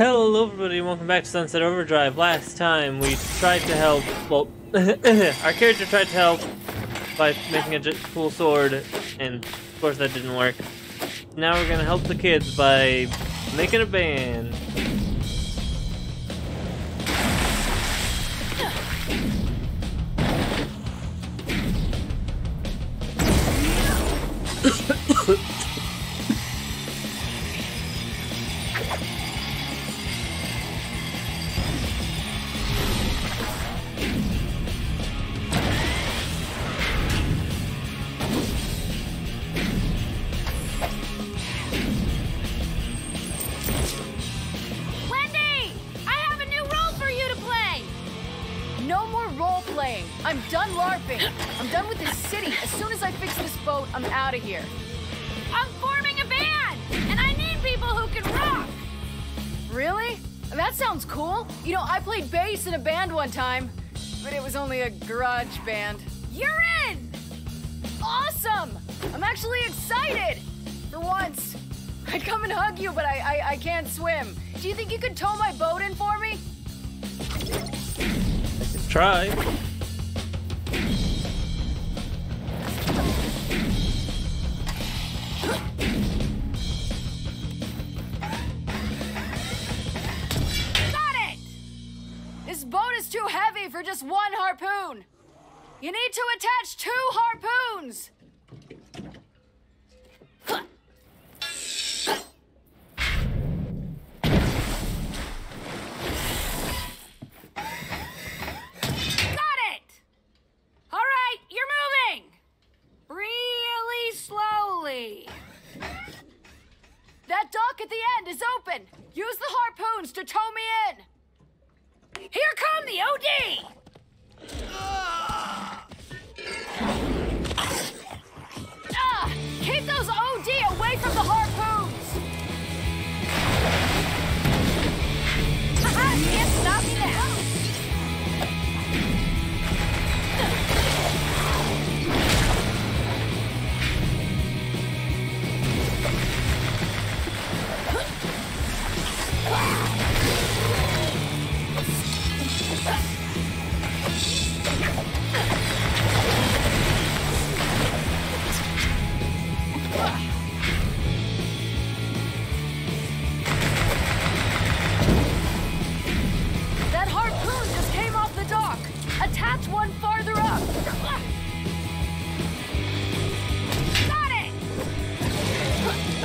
Hello everybody and welcome back to Sunset Overdrive. Last time we tried to help, well, our character tried to help by making a cool sword, and of course that didn't work. Now we're gonna help the kids by making a band.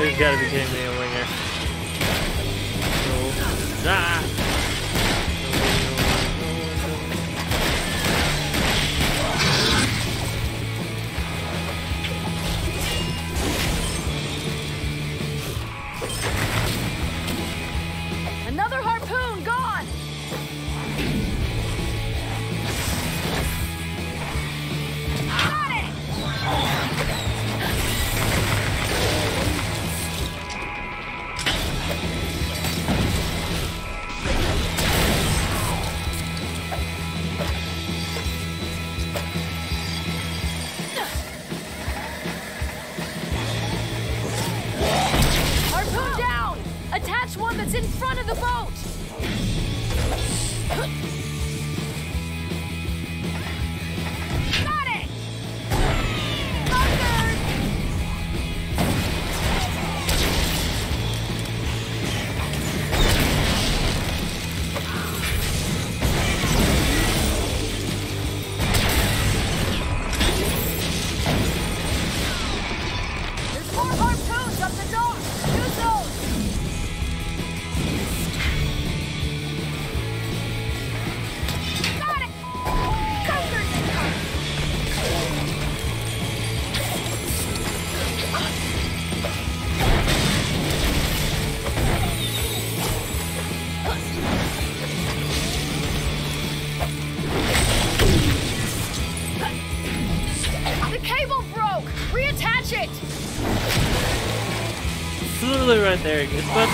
There's gotta be kidding me. There you go.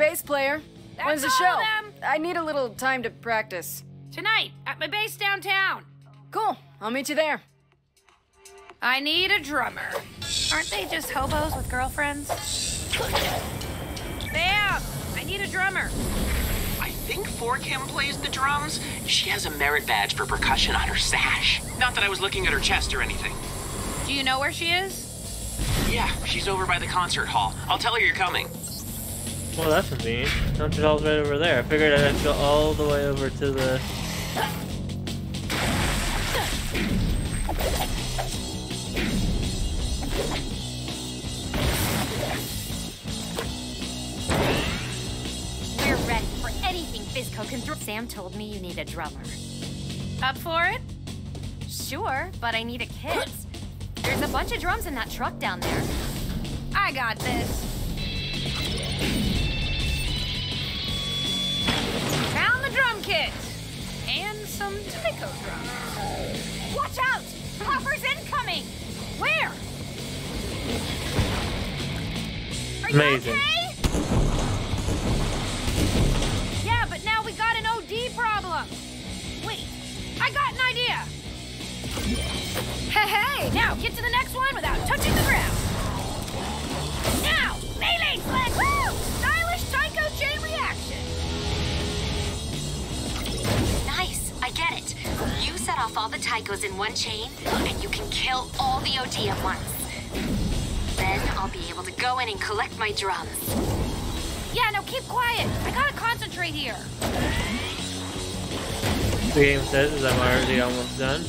Bass player. That's When's the all show? of them. I need a little time to practice. Tonight, at my base downtown. Cool. I'll meet you there. I need a drummer. Aren't they just hobos with girlfriends? Sam, I need a drummer. I think For Kim plays the drums. She has a merit badge for percussion on her sash. Not that I was looking at her chest or anything. Do you know where she is? Yeah, she's over by the concert hall. I'll tell her you're coming. Well, that's convenient. Concert hall's right over there. I figured I'd have to go all the way over to the. We're ready for anything Fizco can throw. Sam told me you need a drummer. Up for it? Sure, but I need a kit. There's a bunch of drums in that truck down there. I got this. Drum kit. And some taiko drums. Watch out! Hopper's incoming! Where? Are you Amazing. okay? Yeah, but now we got an OD problem. Wait, I got an idea. Hey, hey, now get to the next one without touching the ground. Now, melee sledge! Woo! Stylish taiko chain I get it. You set off all the taikos in one chain, and you can kill all the OD at once. Then I'll be able to go in and collect my drums. Yeah, now keep quiet. I gotta concentrate here. The game says I'm already almost done.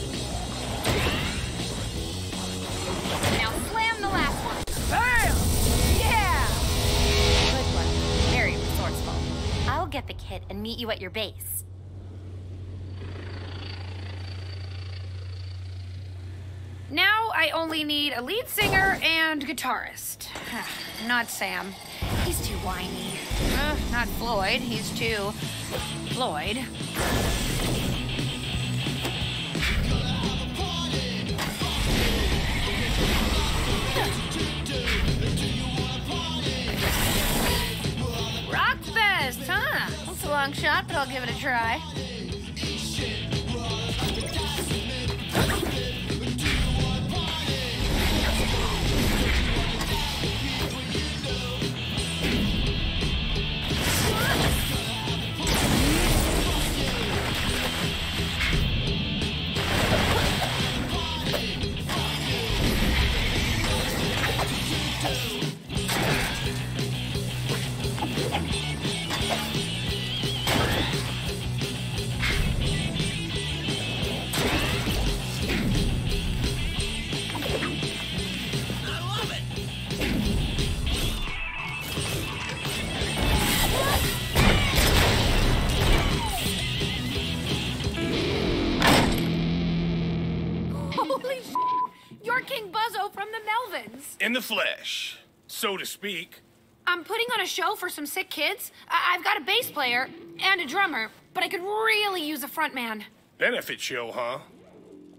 Now slam the last one. Bam! Yeah! Good one. Very resourceful. I'll get the kit and meet you at your base. Now I only need a lead singer and guitarist. Not Sam. He's too whiny. Uh, not Floyd. He's too Floyd. Rock Fest, huh? That's a long shot, but I'll give it a try. The flesh, so to speak. I'm putting on a show for some sick kids. I- I've got a bass player and a drummer, but I could really use a frontman. Benefit show, huh?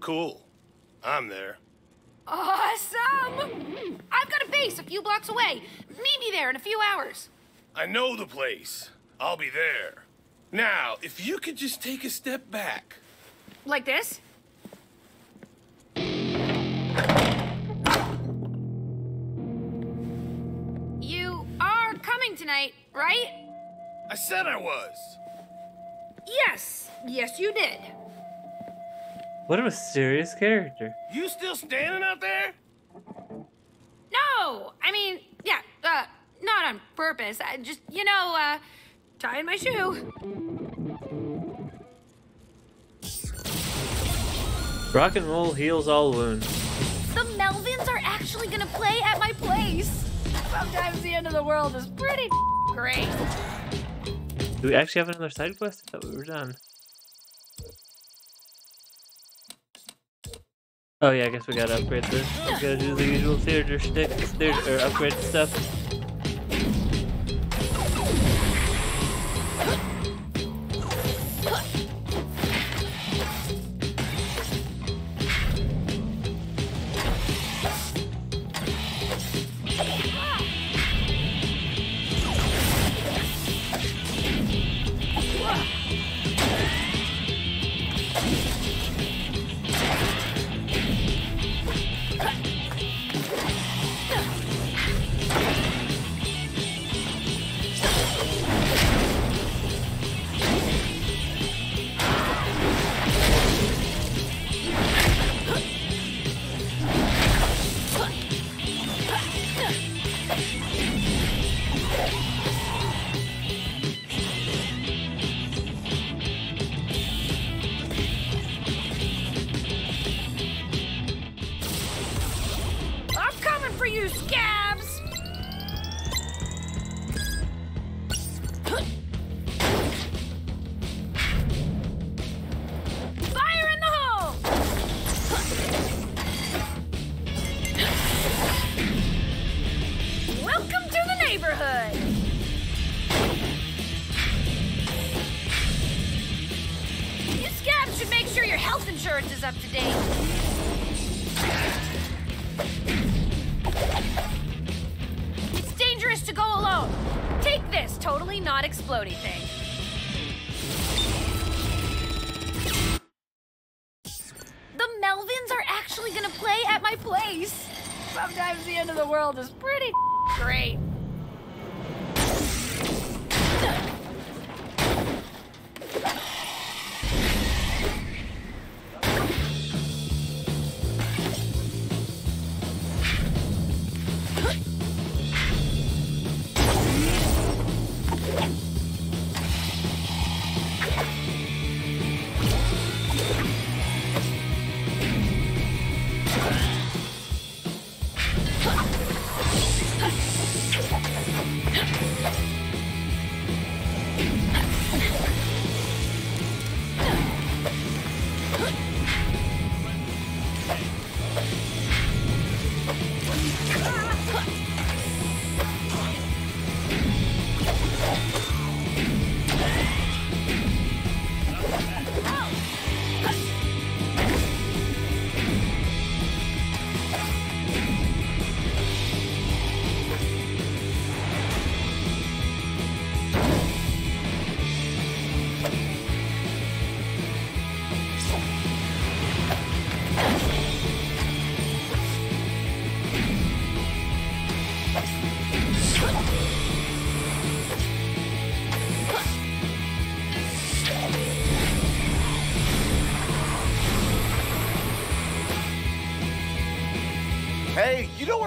Cool. I'm there. Awesome! I've got a base a few blocks away. Meet me there in a few hours. I know the place. I'll be there. Now, if you could just take a step back. Like this? Tonight, right? I said I was. Yes. Yes, you did. What a mysterious character. You still standing out there? No, I mean, yeah, uh, not on purpose. I just, you know, uh, tying my shoe. Rock and roll heals all wounds. The Melvins are actually gonna play at my place. Sometimes the end of the world is pretty great. Do we actually have another side quest? I thought we were done. Oh yeah, I guess we gotta upgrade this. We gotta do the usual theater stick, theater, or upgrade stuff.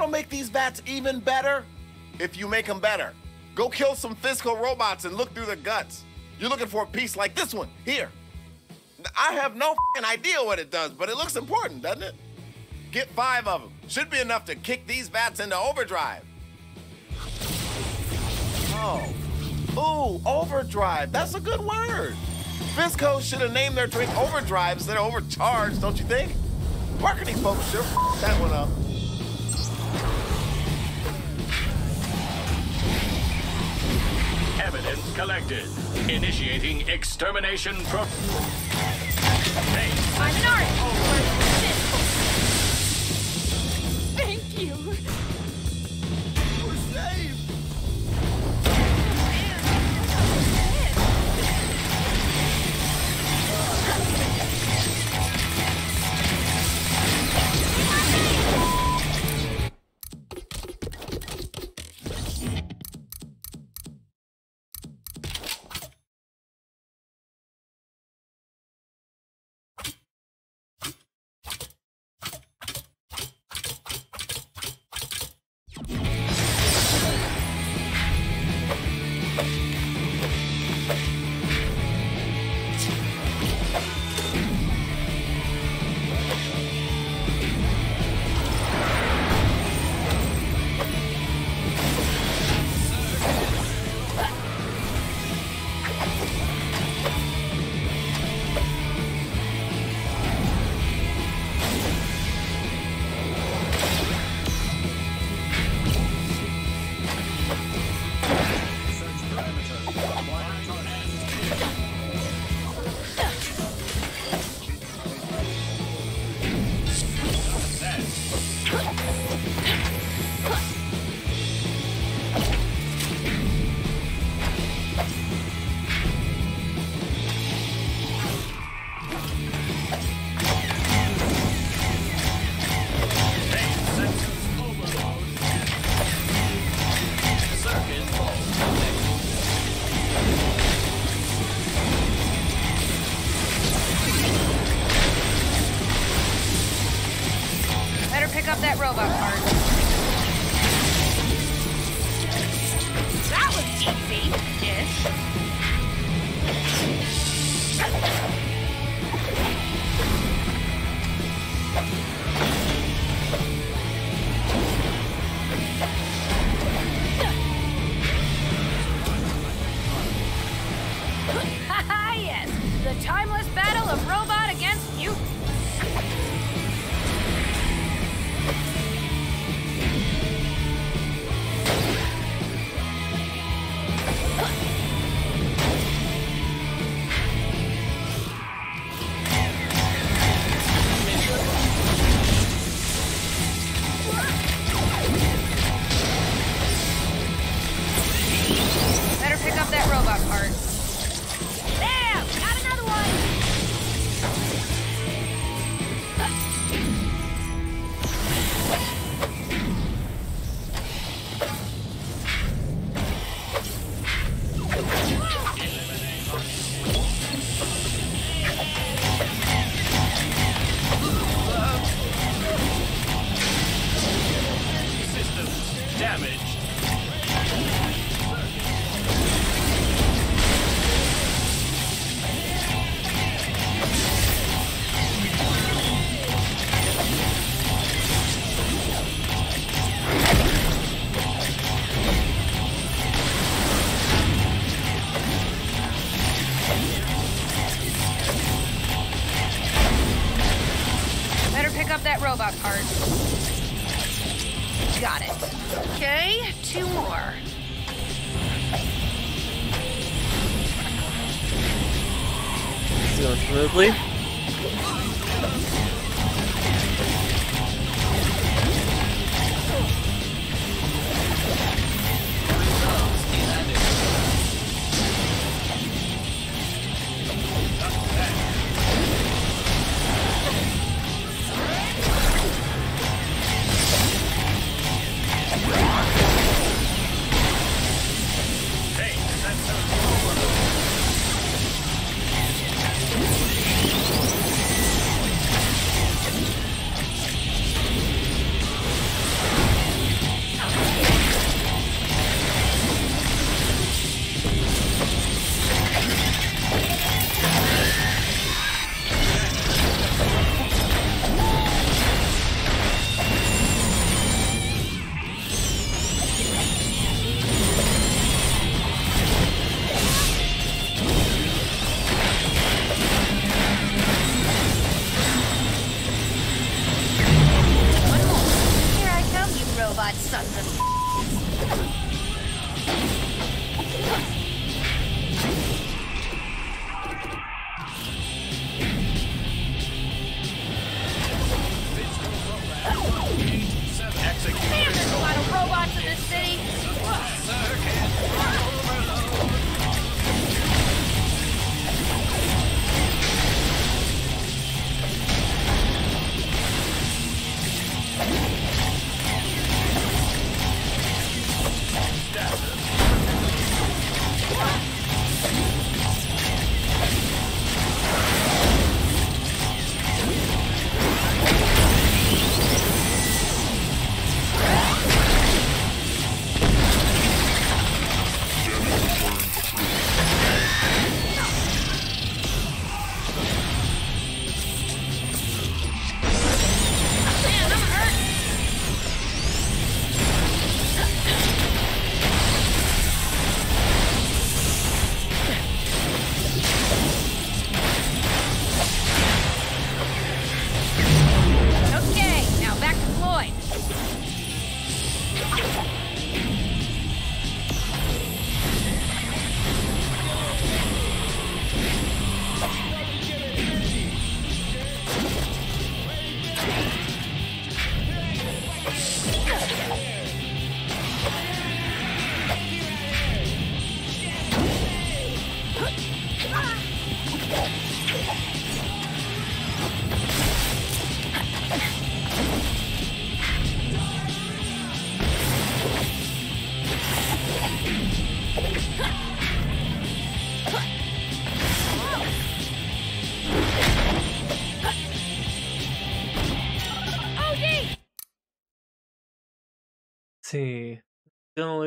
What'll make these bats even better? If you make them better. Go kill some physical robots and look through their guts. You're looking for a piece like this one, here. I have no idea what it does, but it looks important, doesn't it? Get five of them. Should be enough to kick these bats into overdrive. Oh. Ooh, overdrive. That's a good word. FizCo should have named their drink overdrive instead of overcharged, don't you think? Marketing folks should have that one up. Evidence collected. Initiating extermination pro. Hey, I'm an artist.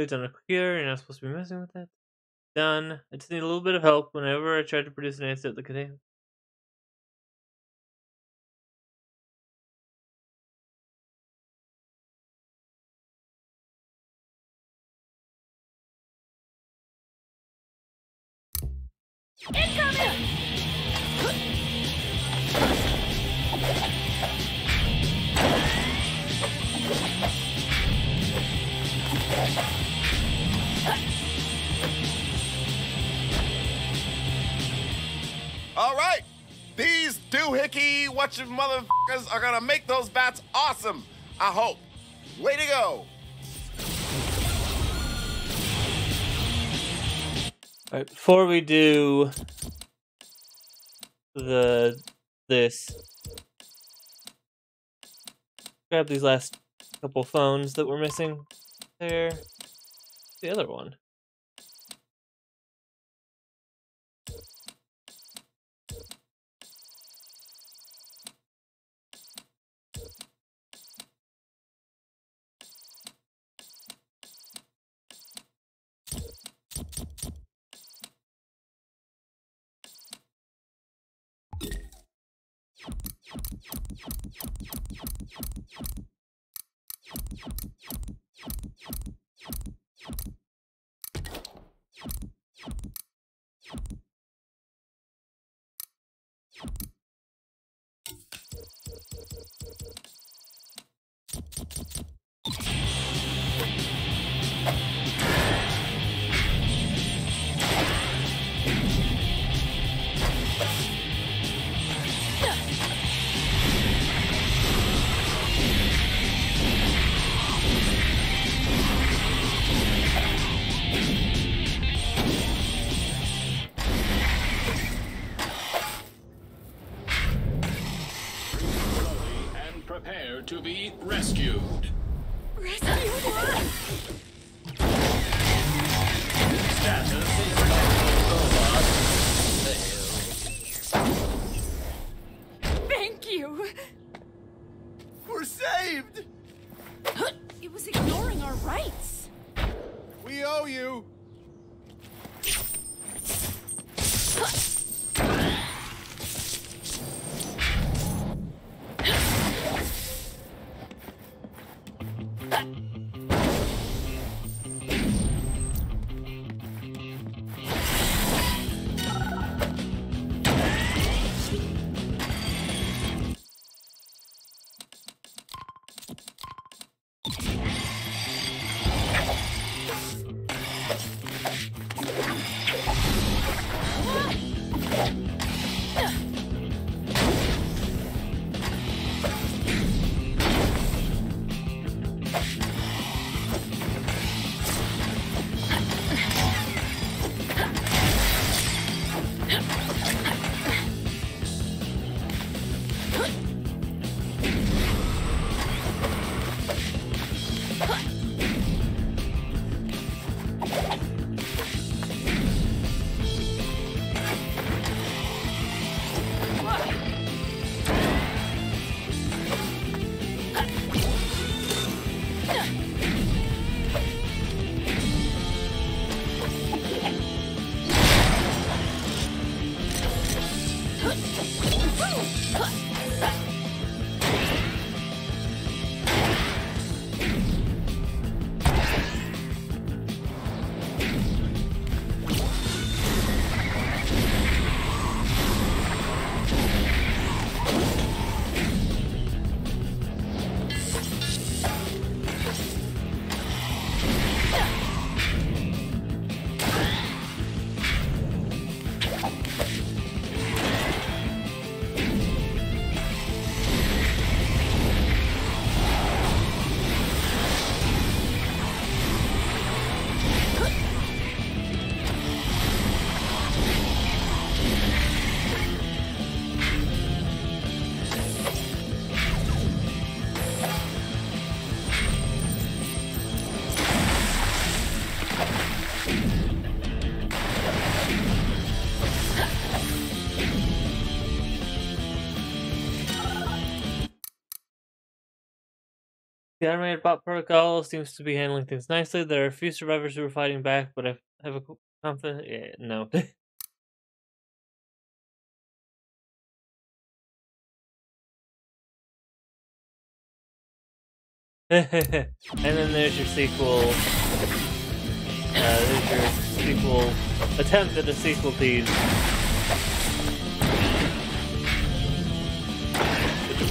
Don't lose a cure, you're not supposed to be messing with that. Done. I just need a little bit of help whenever I try to produce an antidote that could aim. All right. These doohickey whatcha motherfuckers are gonna make those bats awesome. I hope. Way to go. Alright, before we do the this grab these last couple phones that we're missing. There. The other one. Slowly be The animated bot protocol seems to be handling things nicely. There are a few survivors who are fighting back, but I have a confidence. Yeah, no. and then there's your sequel. Uh, there's your sequel attempt at a sequel piece.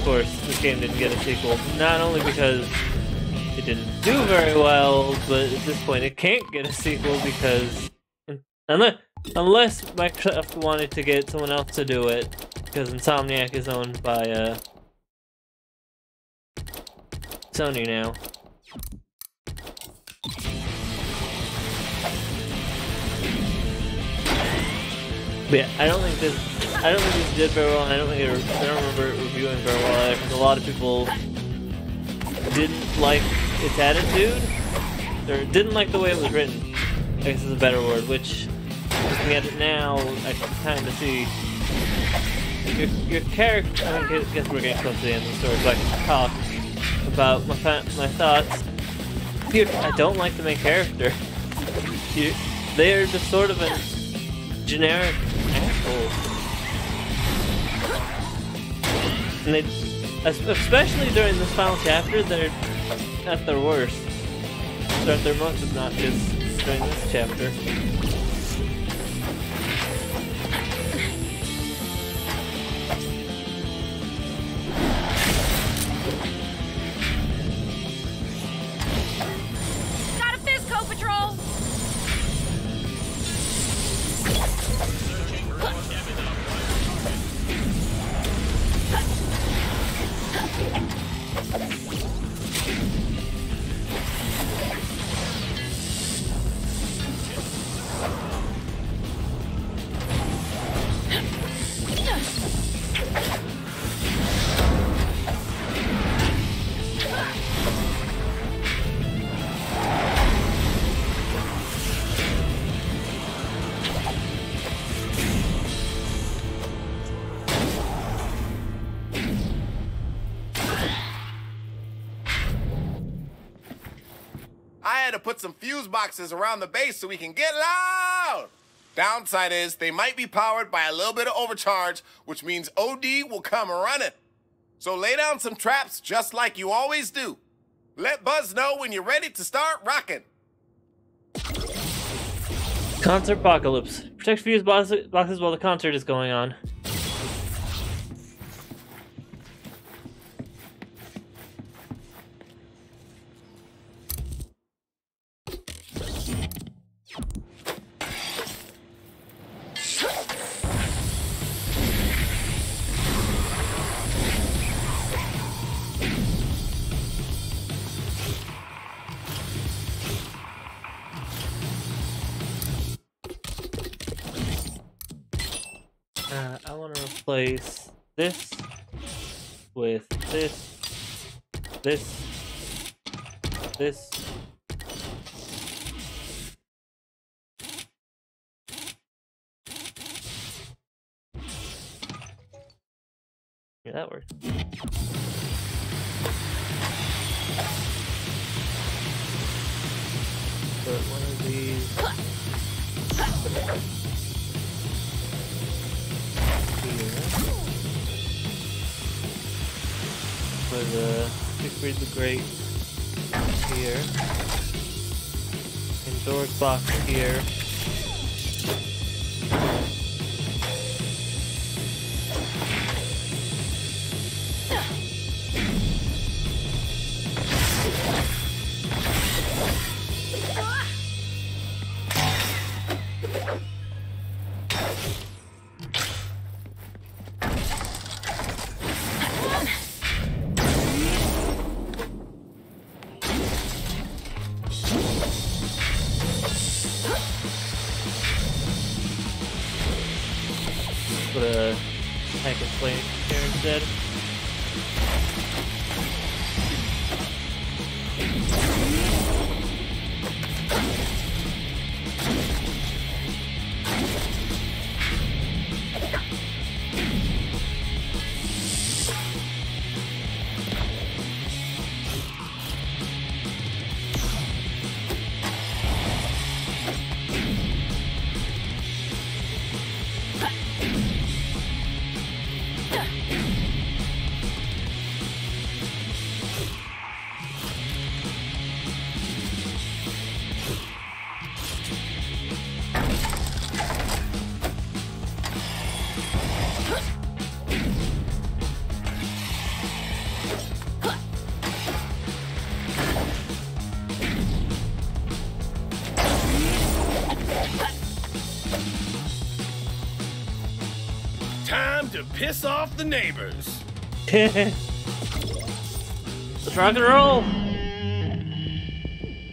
Course, this game didn't get a sequel. Not only because it didn't do very well, but at this point it can't get a sequel because unless unless Microsoft wanted to get someone else to do it, because Insomniac is owned by uh, Sony now. But yeah, I don't think this. I don't think this did very well. and I don't think it, I don't remember it reviewing very well. I think a lot of people didn't like its attitude, or didn't like the way it was written. I guess is a better word. Which, looking at it now, I can kind of see your, your character. I think- I guess we're getting close to the end of the story, so I can talk about my my thoughts. I don't like the main character. You, they're just sort of a generic asshole. And they, especially during this final chapter, they're at their worst. They're at their most obnoxious during this chapter. Some fuse boxes around the base so we can get loud. Downside is they might be powered by a little bit of overcharge, which means OD will come running. So lay down some traps just like you always do. Let Buzz know when you're ready to start rocking. Concert apocalypse. Protect fuse boxes while the concert is going on. Replace this with this, this, this. Yeah, that works. Put one of these Put uh, Siegfried the Great here. And Door's box here. Piss off the neighbors. Let's rock and roll!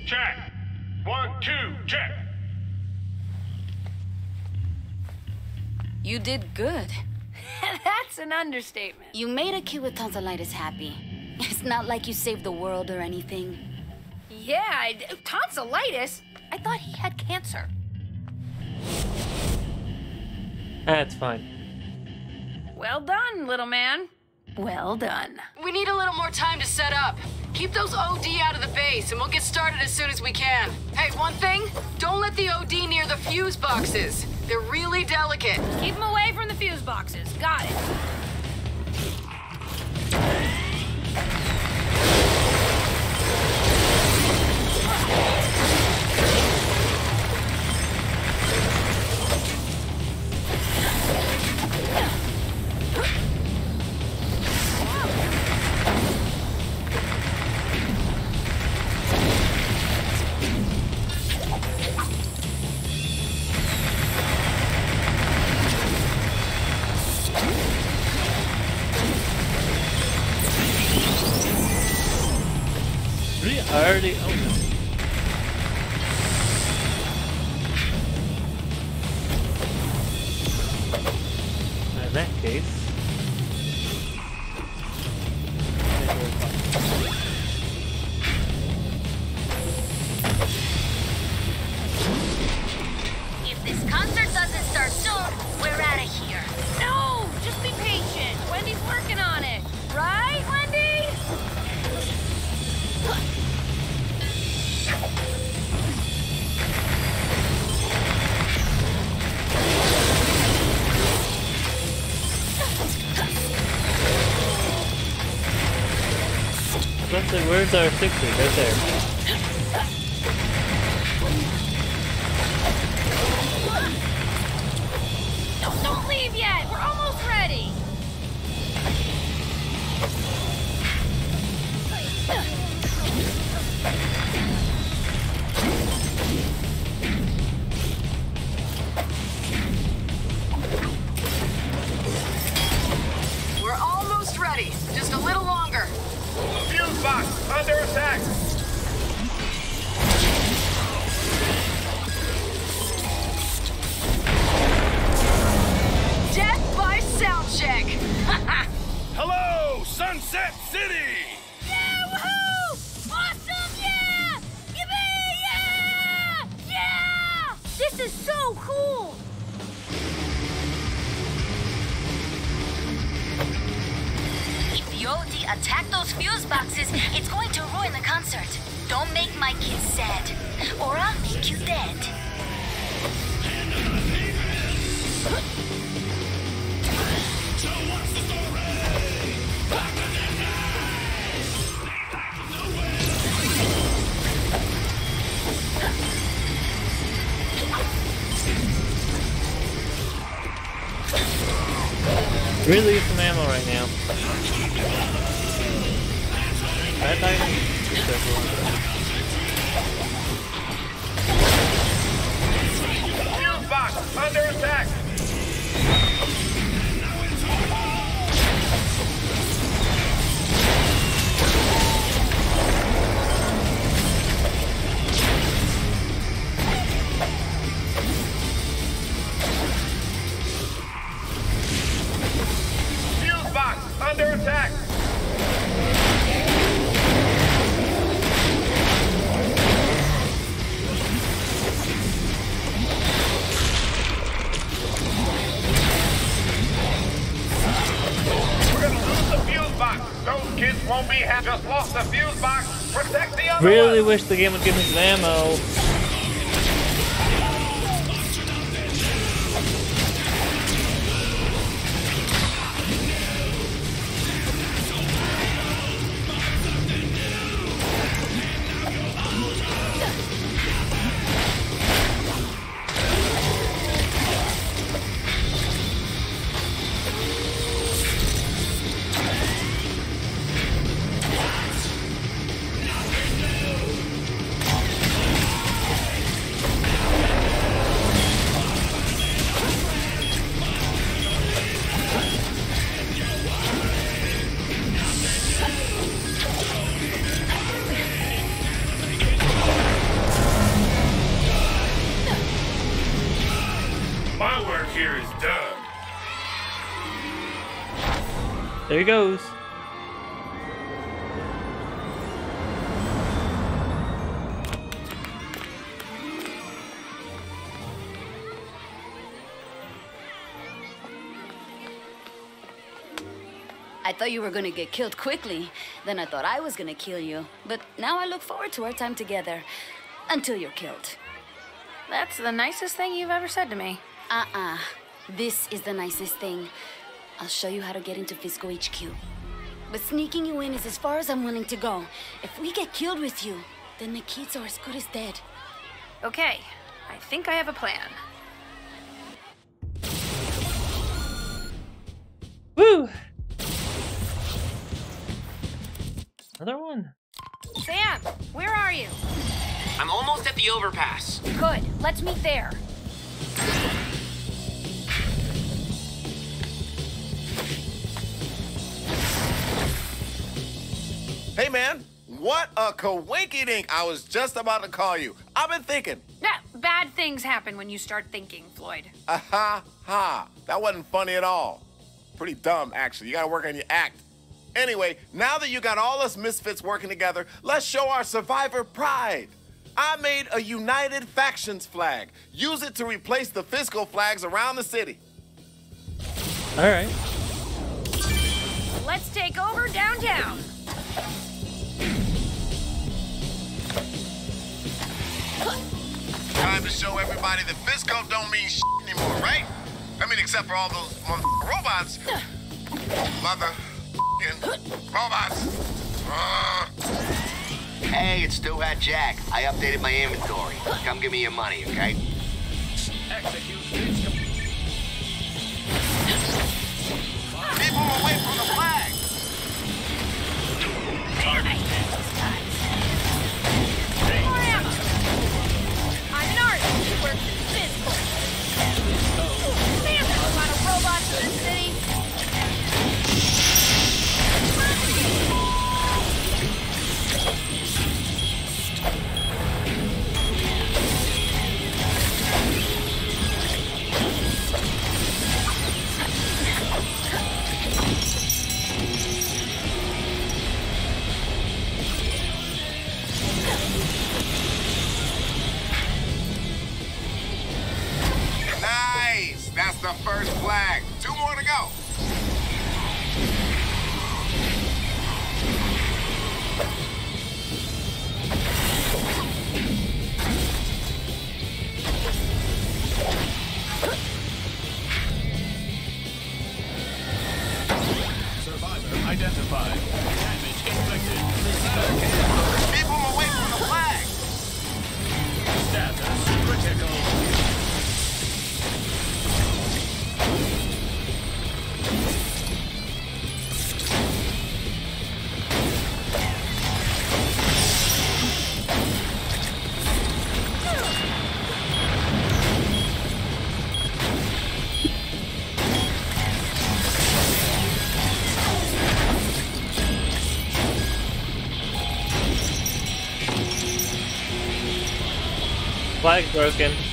Check. One, two, check. You did good. That's an understatement. You made a kid with tonsillitis happy. It's not like you saved the world or anything. Yeah, I, tonsillitis? I thought he had cancer. That's fine. Well done, little man. Well done. We need a little more time to set up. Keep those OD out of the base, and we'll get started as soon as we can. Hey, one thing? Don't let the OD near the fuse boxes. They're really delicate. Keep him away from the fuse boxes. Got it. Let's our 60? Right there. Really box. Those kids won't be happy. Just lost the fuse box. Protect the other Really one. wish the game would give me some ammo. There he goes. I thought you were gonna get killed quickly. Then I thought I was gonna kill you. But now I look forward to our time together. Until you're killed. That's the nicest thing you've ever said to me. Uh-uh. This is the nicest thing. I'll show you how to get into FizCo HQ. but sneaking you in is as far as I'm willing to go. If we get killed with you, then the kids are as good as dead. Okay, I think I have a plan. Woo! Another one. Sam, where are you? I'm almost at the overpass. Good, let's meet there. Hey, man, what a coinky dink. I was just about to call you. I've been thinking. Yeah, bad things happen when you start thinking, Floyd. Ah ha ha. That wasn't funny at all. Pretty dumb, actually. You gotta work on your act. Anyway, now that you got all us misfits working together, let's show our survivor pride. I made a United Factions flag. Use it to replace the FizCo flags around the city. All right. Let's take over downtown. Time to show everybody that FizCo don't mean shit anymore, right? I mean, except for all those robots. Mother robots. Uh, Hey, it's Stu Hat Jack. I updated my inventory. Come give me your money, okay? Execute them away from the flag. More Flag broken.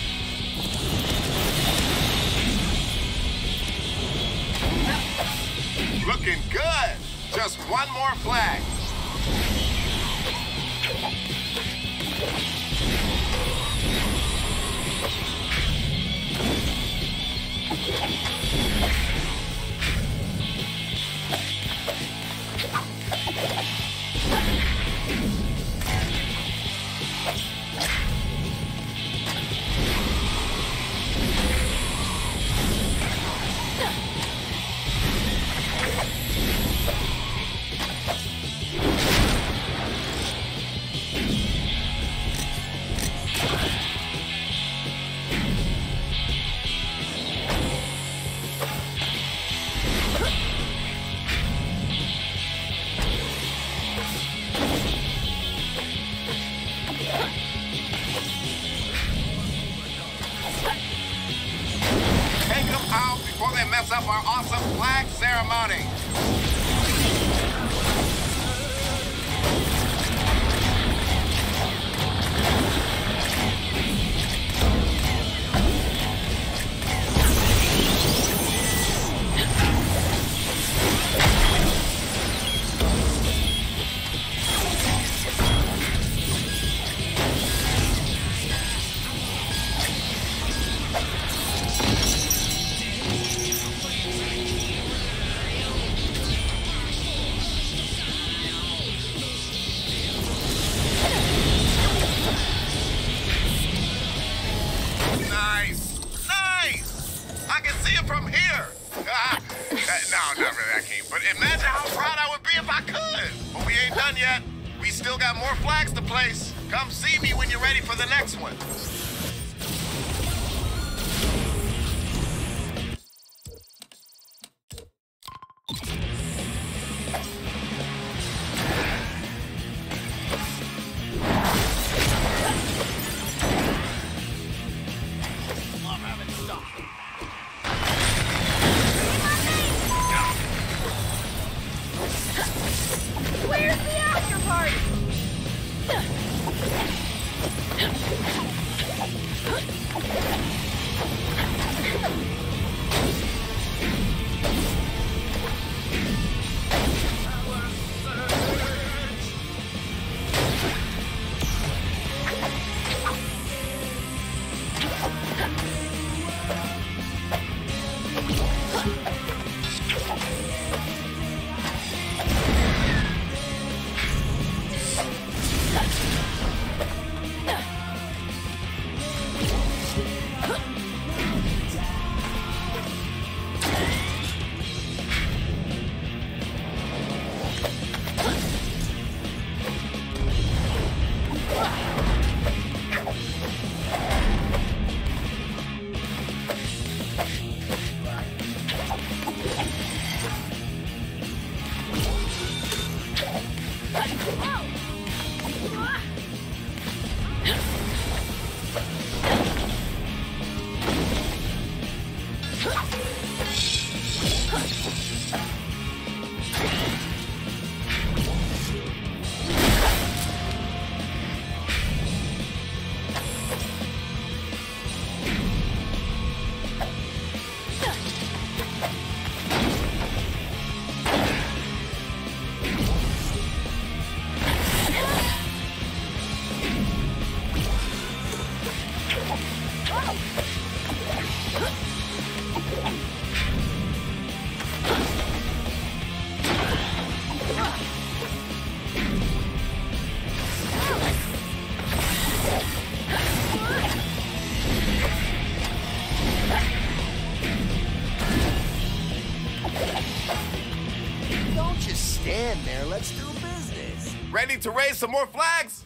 To raise some more flags?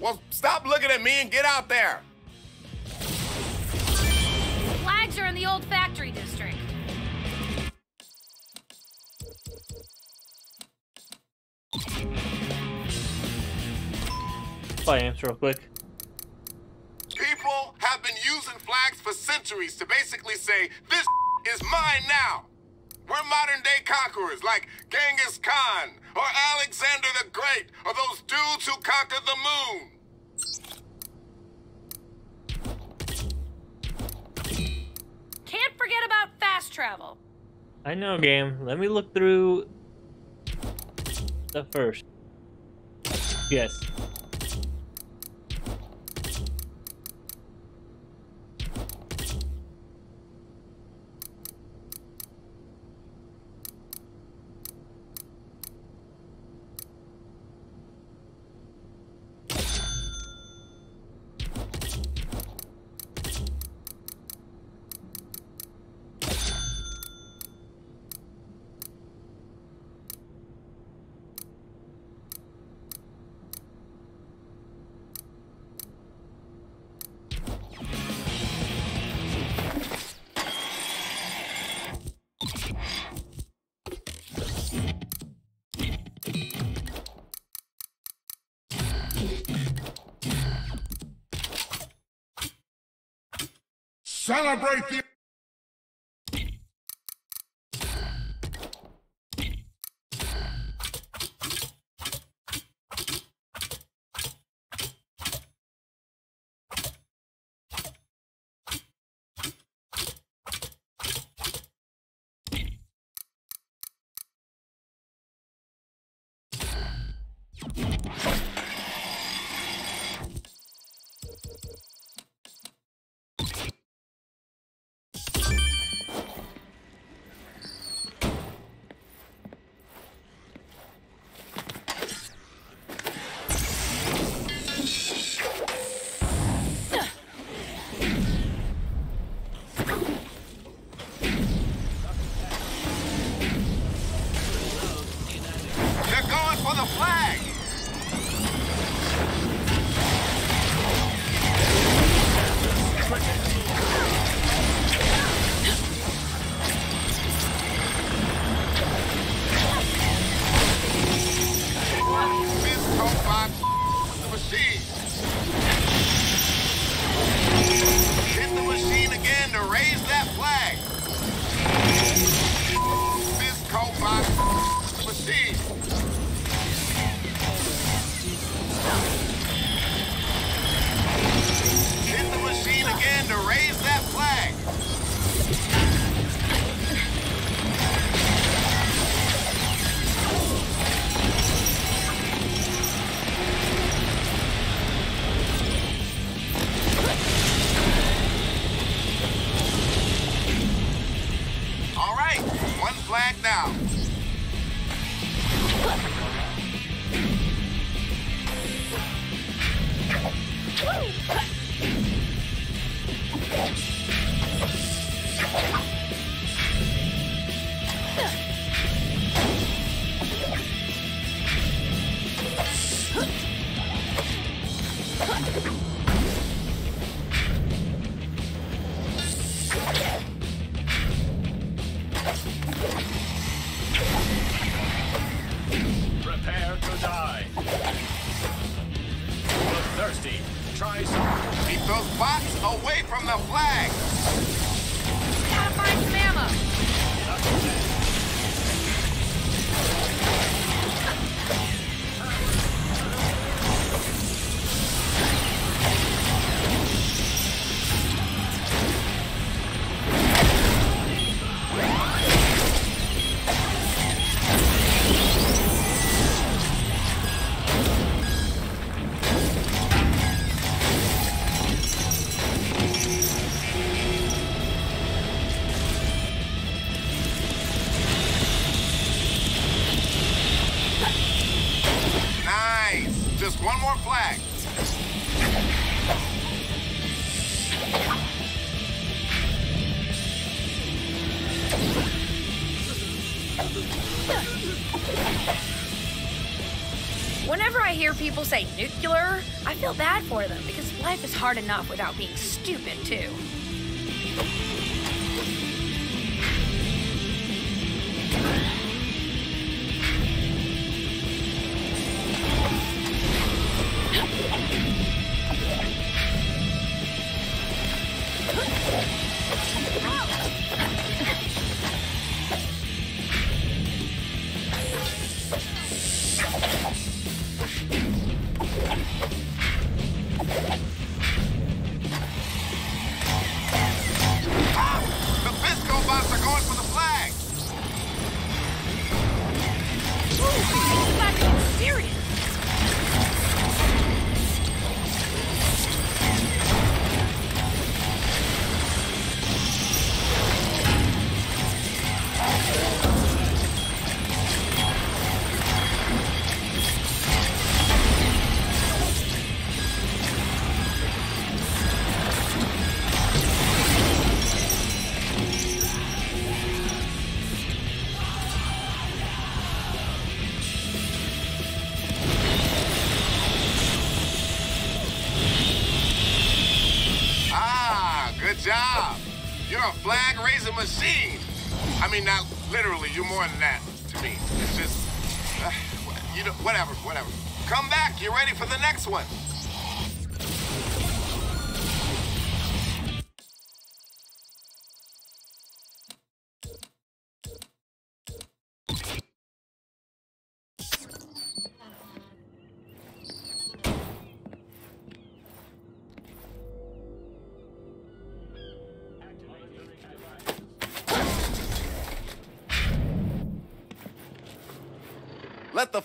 Well, stop looking at me and get out there. Flags are in the old factory district. Buy amps real quick. People have been using flags for centuries to basically say, this is mine now. We're modern day conquerors like Genghis Khan or Alexander the Great or those dudes who conquered the moon. Can't forget about fast travel. I know, game. Let me look through the first. Yes. Celebrate the say nuclear, I feel bad for them because life is hard enough without being stupid, too.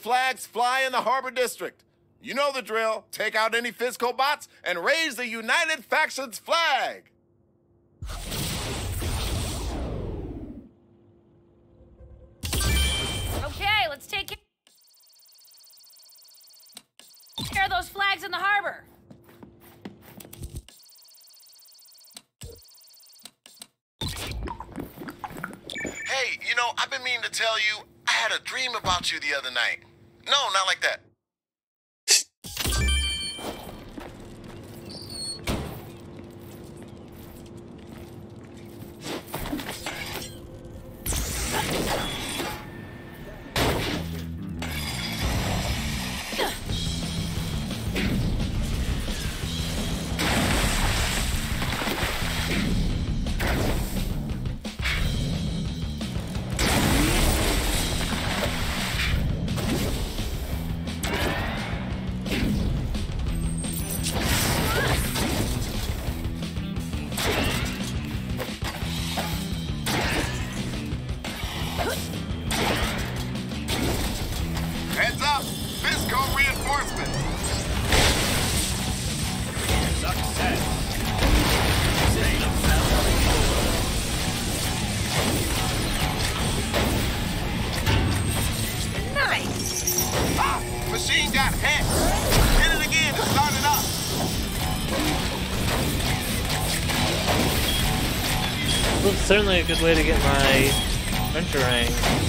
Flags fly in the Harbor District. You know the drill. Take out any FizCo bots and raise the United Factions flag. Okay, let's take care of those flags in the harbor. Hey, you know, I've been meaning to tell you, I had a dream about you the other night. No, not like that. certainly a good way to get my Venturang.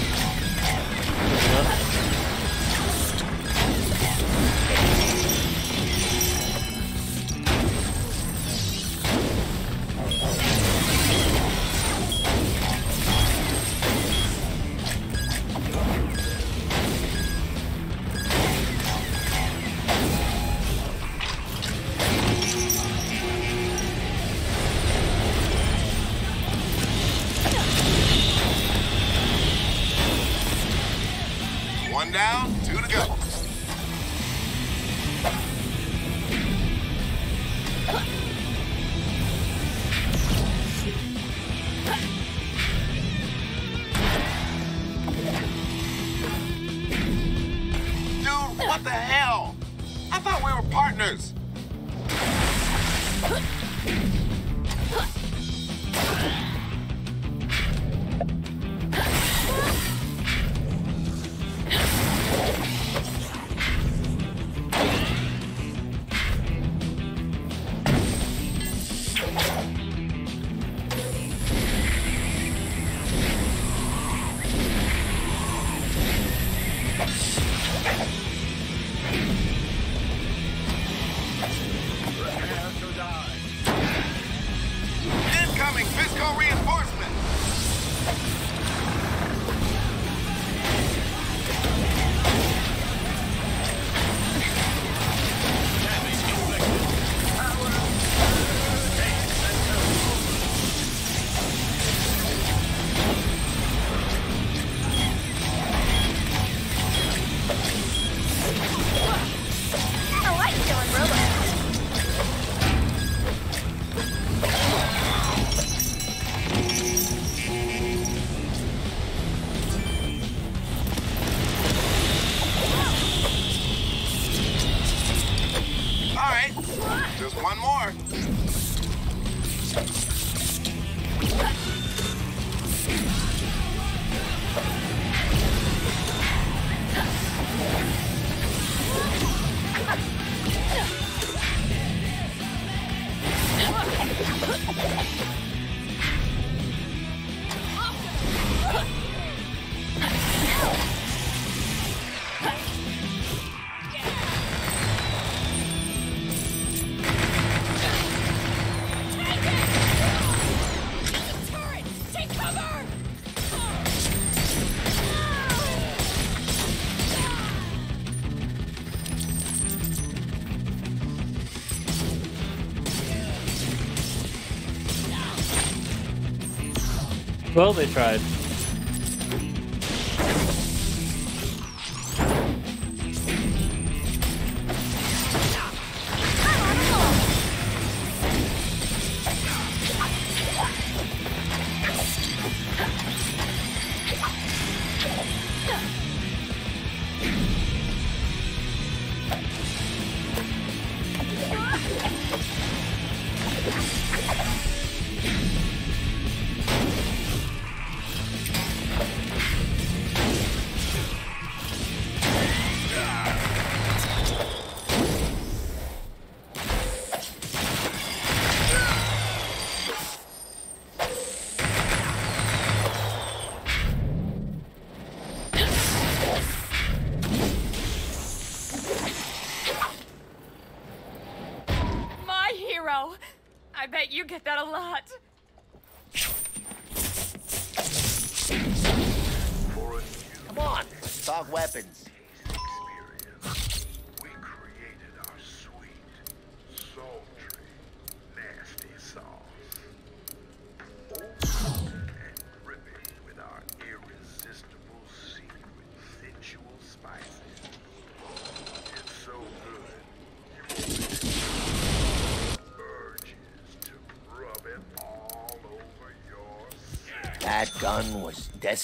Well, they tried.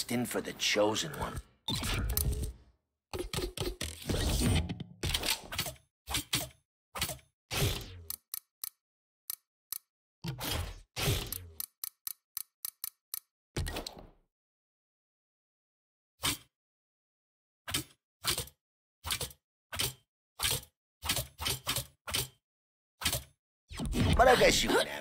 destined for the chosen one. But I guess you can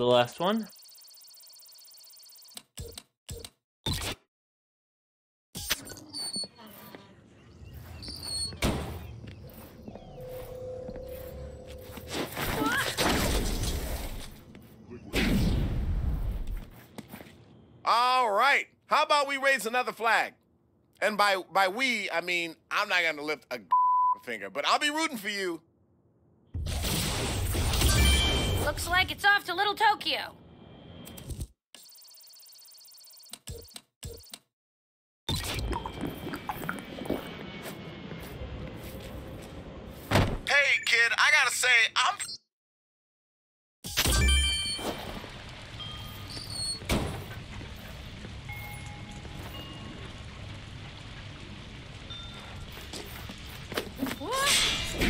the last one. All right. How about we raise another flag? And by by we, I mean I'm not gonna lift a finger, but I'll be rooting for you. Looks like it's off to Little Tokyo. Hey, kid, I gotta say, I'm. The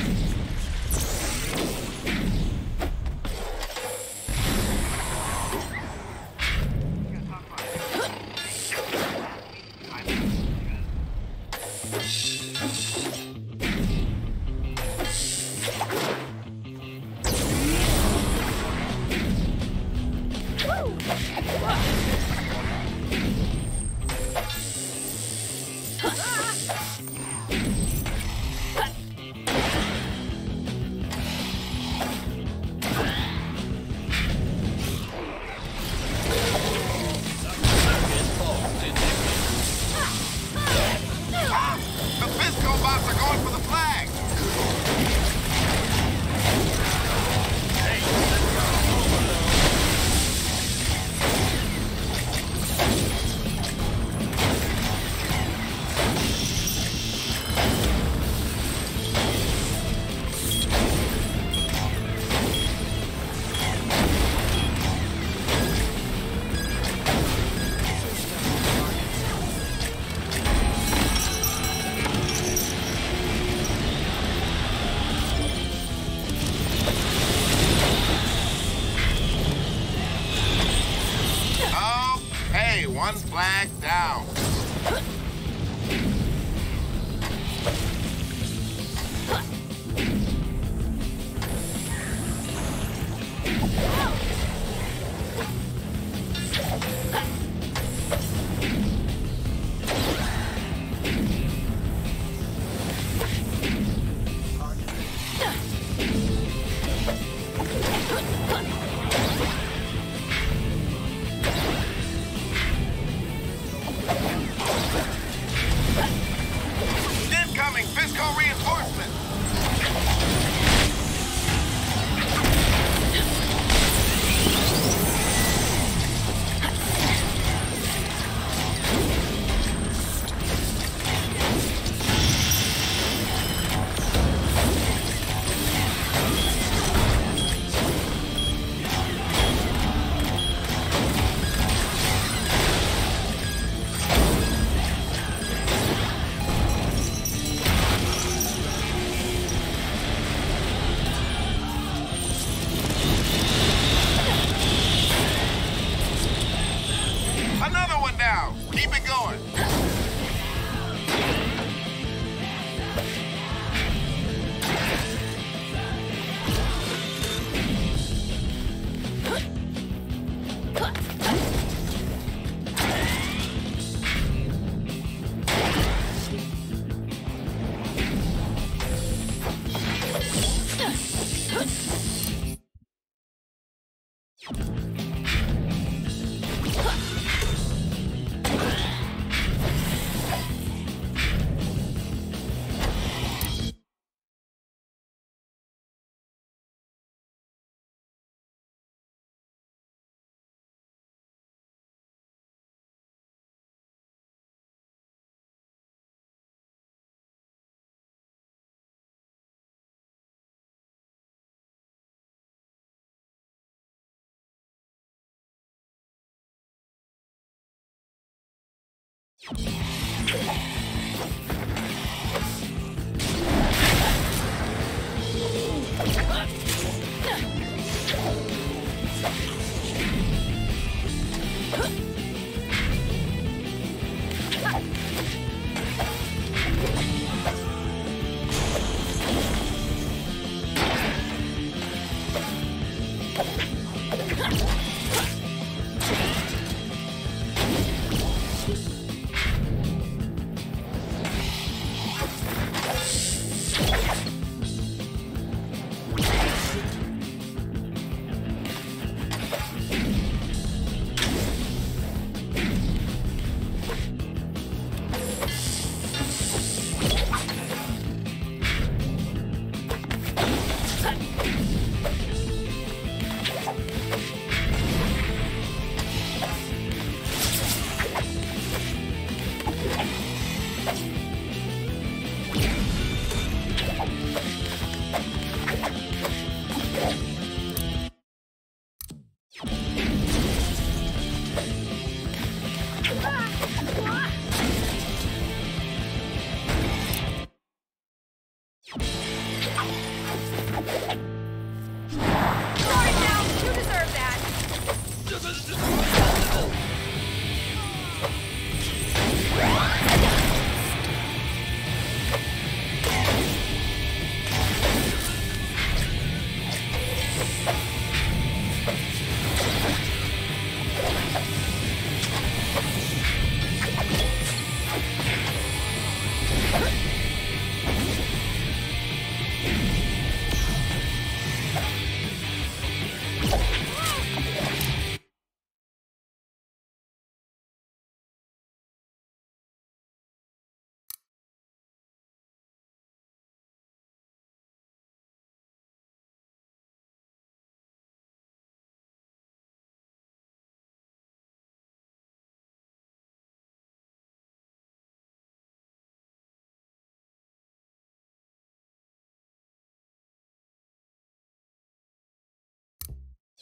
Sorry,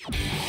I-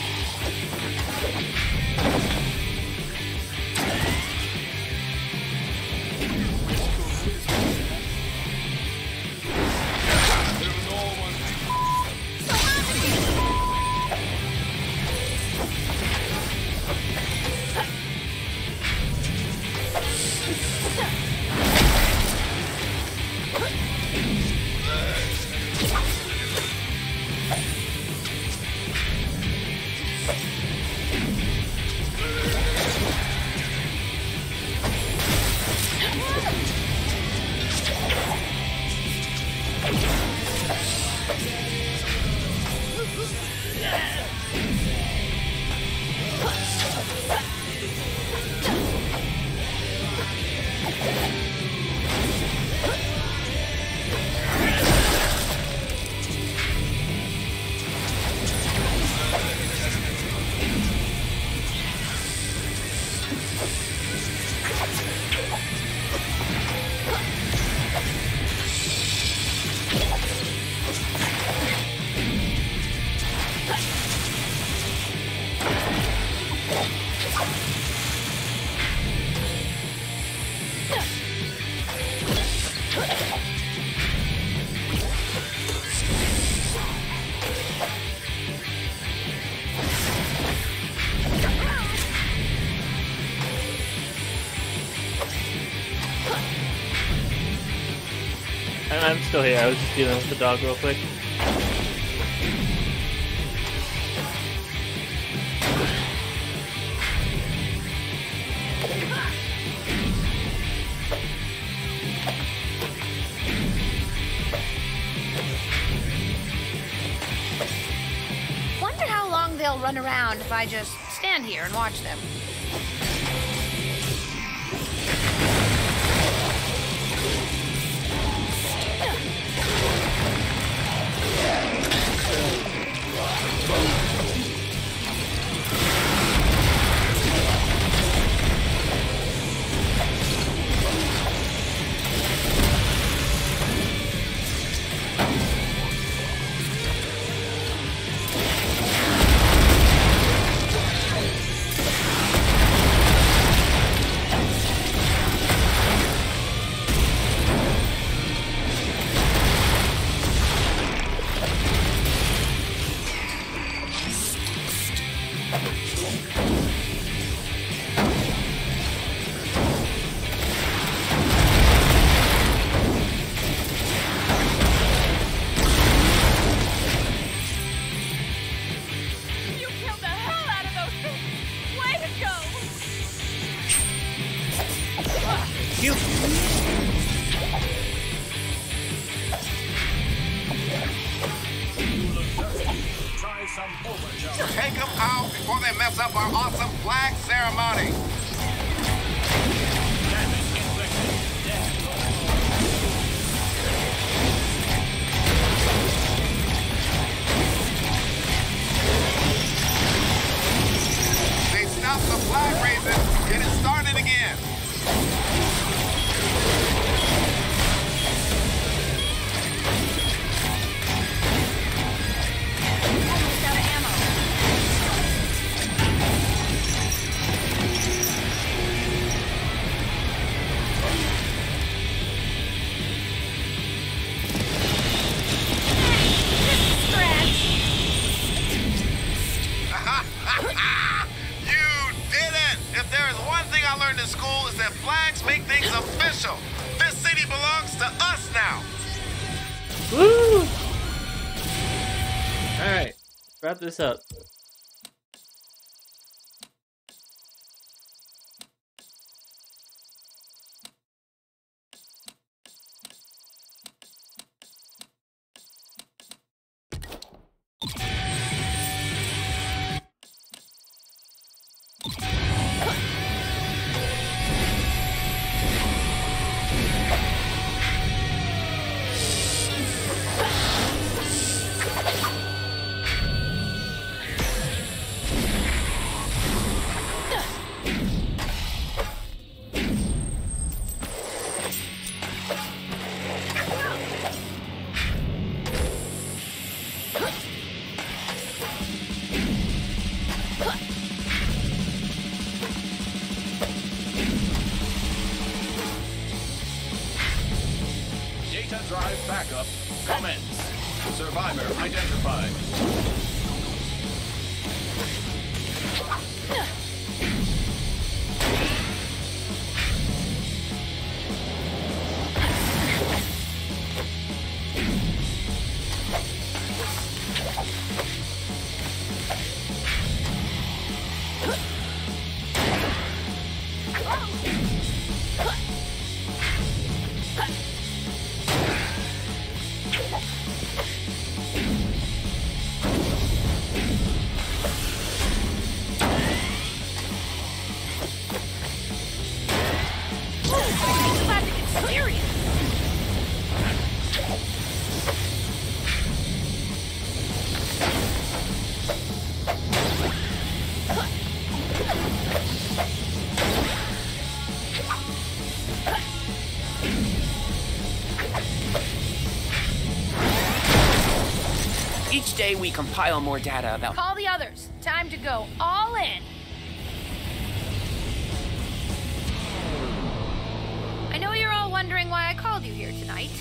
I'm still here. I was just dealing with the dog real quick. Wonder how long they'll run around if I just stand here and watch them. This up. Survivor identified. Compile more data about Call the others. Time to go all in. I know you're all wondering why I called you here tonight.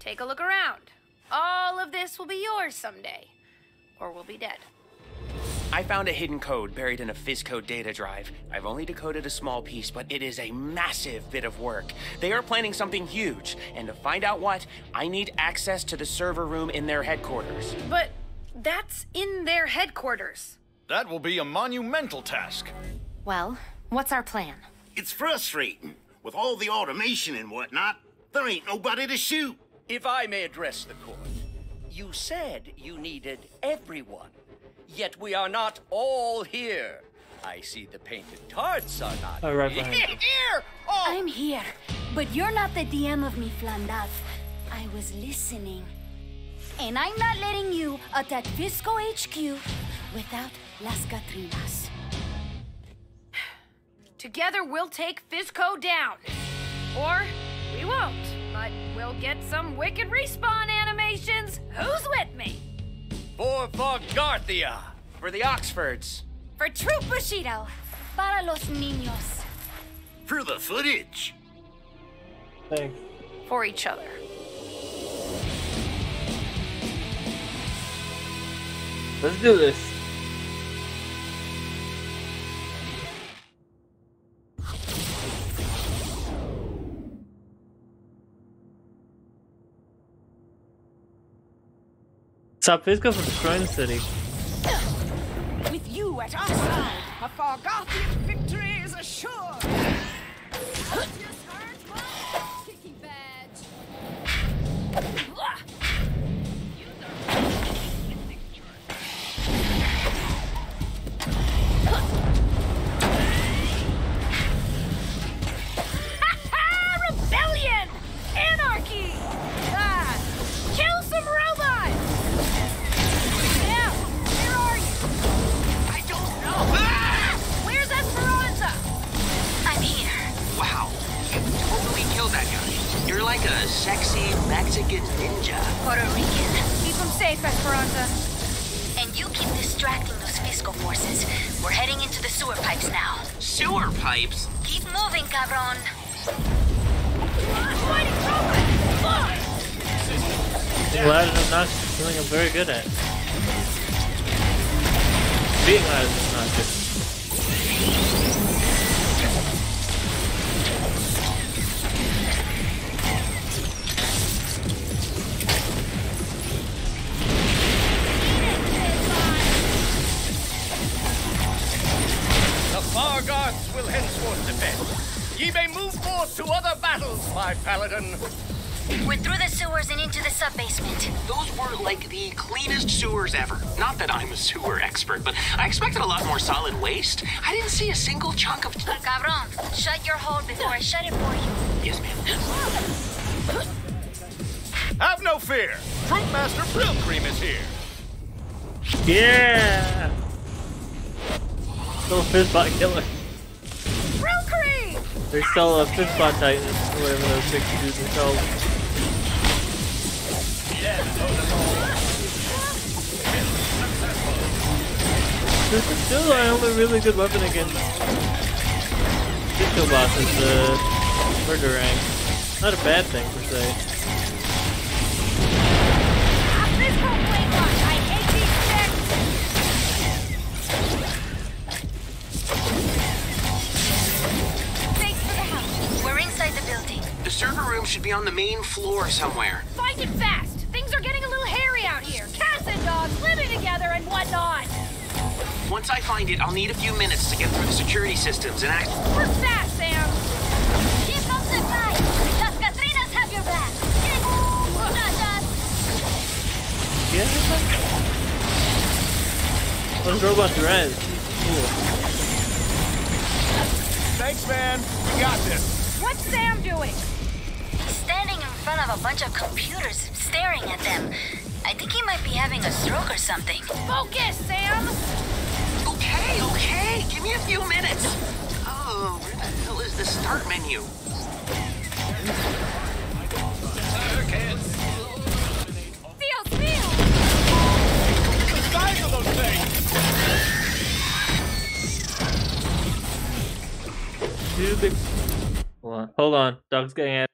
Take a look around. All of this will be yours someday. Or we'll be dead. I found a hidden code buried in a FizCo data drive. I've only decoded a small piece, but it is a massive bit of work. They are planning something huge, and to find out what, I need access to the server room in their headquarters. But that's in their headquarters. That will be a monumental task. Well, what's our plan? It's frustrating. With all the automation and whatnot, there ain't nobody to shoot. If I may address the court, you said you needed everyone, yet we are not all here. I see the painted tarts are not. Oh, right behind here! Oh! I'm here, but you're not the DM of me, Flandaz. I was listening. And I'm not letting you attack FizCo HQ without Las Catrinas. Together we'll take FizCo down. Or we won't, but we'll get some wicked respawn animations. Who's with me? For Vargarthia! For the Oxfords. For Troop Bushido. Para los niños. For the footage. Thanks. For each other. Let's do this. Stop FizCo from destroying the city. With you at our side, a Fargarthian victory is assured. You're like a sexy Mexican ninja. Puerto Rican. Keep them safe, Esperanza. And you keep distracting those fiscal forces. We're heading into the sewer pipes now. Sewer pipes? Keep moving, cabron. Being loud and obnoxious is something I'm very good at. Being loud and obnoxious. Paladin. We're through the sewers and into the sub-basement. Those were like the cleanest sewers ever. Not that I'm a sewer expert, but I expected a lot more solid waste. I didn't see a single chunk of. Cabron, shut your hole before I shut it for you. Yes, ma'am. Have no fear. Troop Master Brill Cream is here. Yeah! Still a Fizzbot killer. There's still a Fizzbot Titan, or whatever those six dudes are called. This is still my only really good weapon against Disco Boss is the Murderang. Not a bad thing per se. Room should be on the main floor somewhere. Find it fast! Things are getting a little hairy out here. Cats and dogs living together and whatnot. Once I find it, I'll need a few minutes to get through the security systems and act. We're fast, Sam! Here comes the fight. Las Catrinas have your back. Not us. Yeah. Those robots are red. Cool. Thanks, man. We got this. What's Sam doing? He's front of a bunch of computers, staring at them. I think he might be having a stroke or something. Focus, Sam! Okay, okay. Give me a few minutes. Oh, where the hell is the start menu? Feel, feel! The size of those things. Two. Hold on. Hold on. Dog's getting at.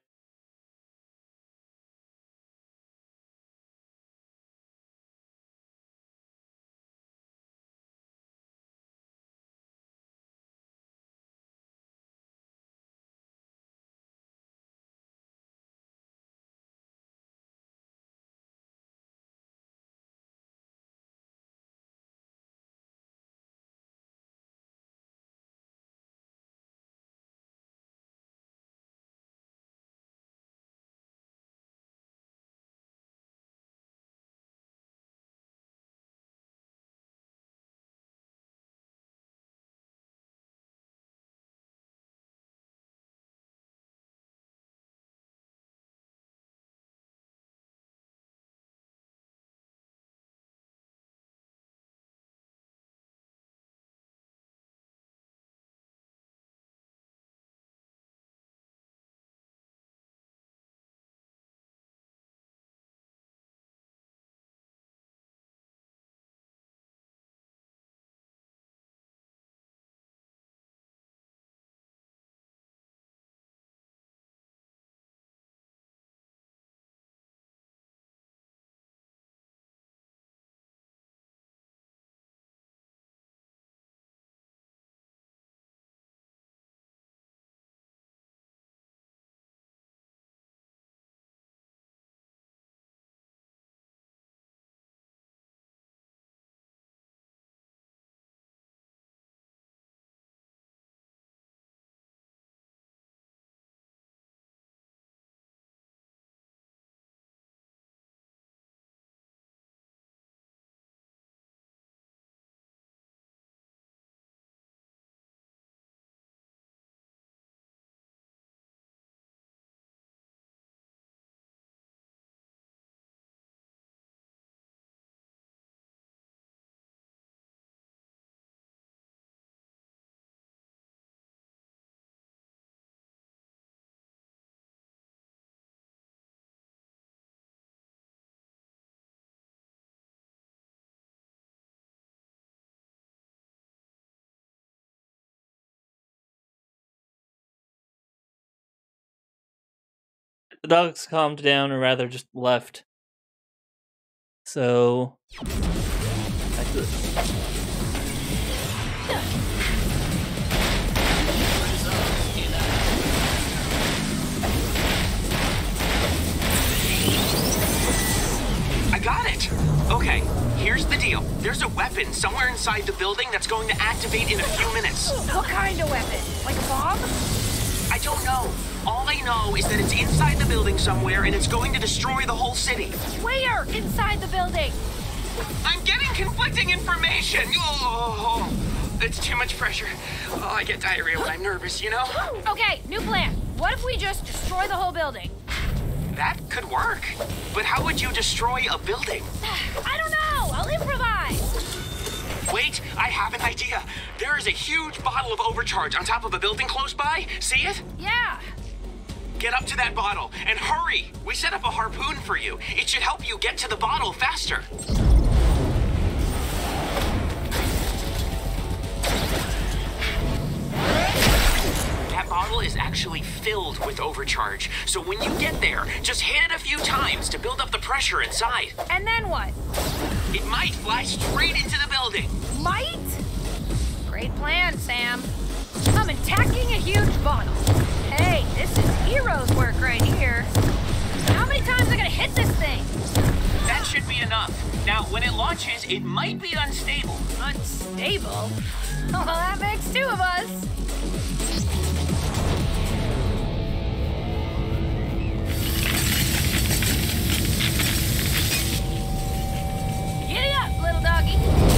The dogs calmed down, or rather, just left. So. Back to. I got it. Okay, here's the deal. There's a weapon somewhere inside the building that's going to activate in a few minutes. What kind of weapon? Like a bomb? I don't know. All I know is that it's inside the building somewhere and it's going to destroy the whole city. Where inside the building? I'm getting conflicting information. Oh, it's too much pressure. Oh, I get diarrhea when I'm nervous, you know? Okay, new plan. What if we just destroy the whole building? That could work. But how would you destroy a building? I don't know. I'll improvise. Wait, I have an idea. There is a huge bottle of overcharge on top of a building close by. See it? Yeah. Get up to that bottle and hurry. We set up a harpoon for you. It should help you get to the bottle faster. That bottle is actually filled with overcharge. So when you get there, just hit it a few times to build up the pressure inside. And then what? It might fly straight into the building. Might? Great plan, Sam. I'm attacking a huge bottle. Hey, this is hero's work right here. How many times am I gonna hit this thing? That should be enough. Now, when it launches, it might be unstable. Unstable? Well, that makes two of us. Giddy up, little doggy.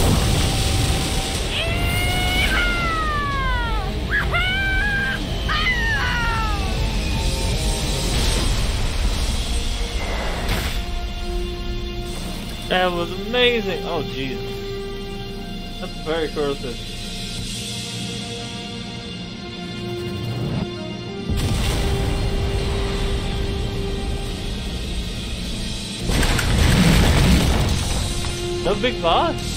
That was amazing. Oh, jeez. That's very corrosive. No big boss?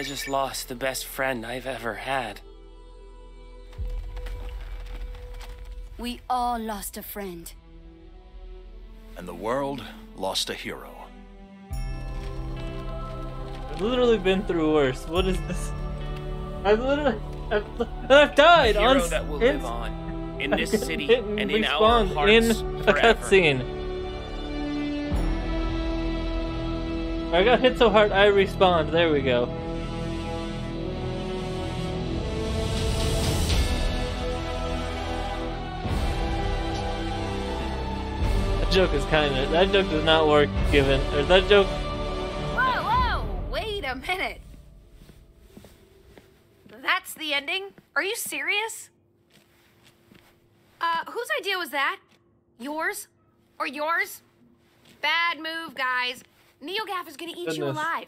I just lost the best friend I've ever had. We all lost a friend. And the world lost a hero. I've literally been through worse. What is this? I've literally. I've, I've died A hero on. that will live on in this city and in our respawned hearts in a forever. cutscene. I got hit so hard I respawned. There we go. That joke is kind of. That joke does not work given. Or that joke. Whoa, whoa! Wait a minute. That's the ending? Are you serious? Uh, whose idea was that? Yours? Or yours? Bad move, guys. NeoGAF is gonna eat you alive.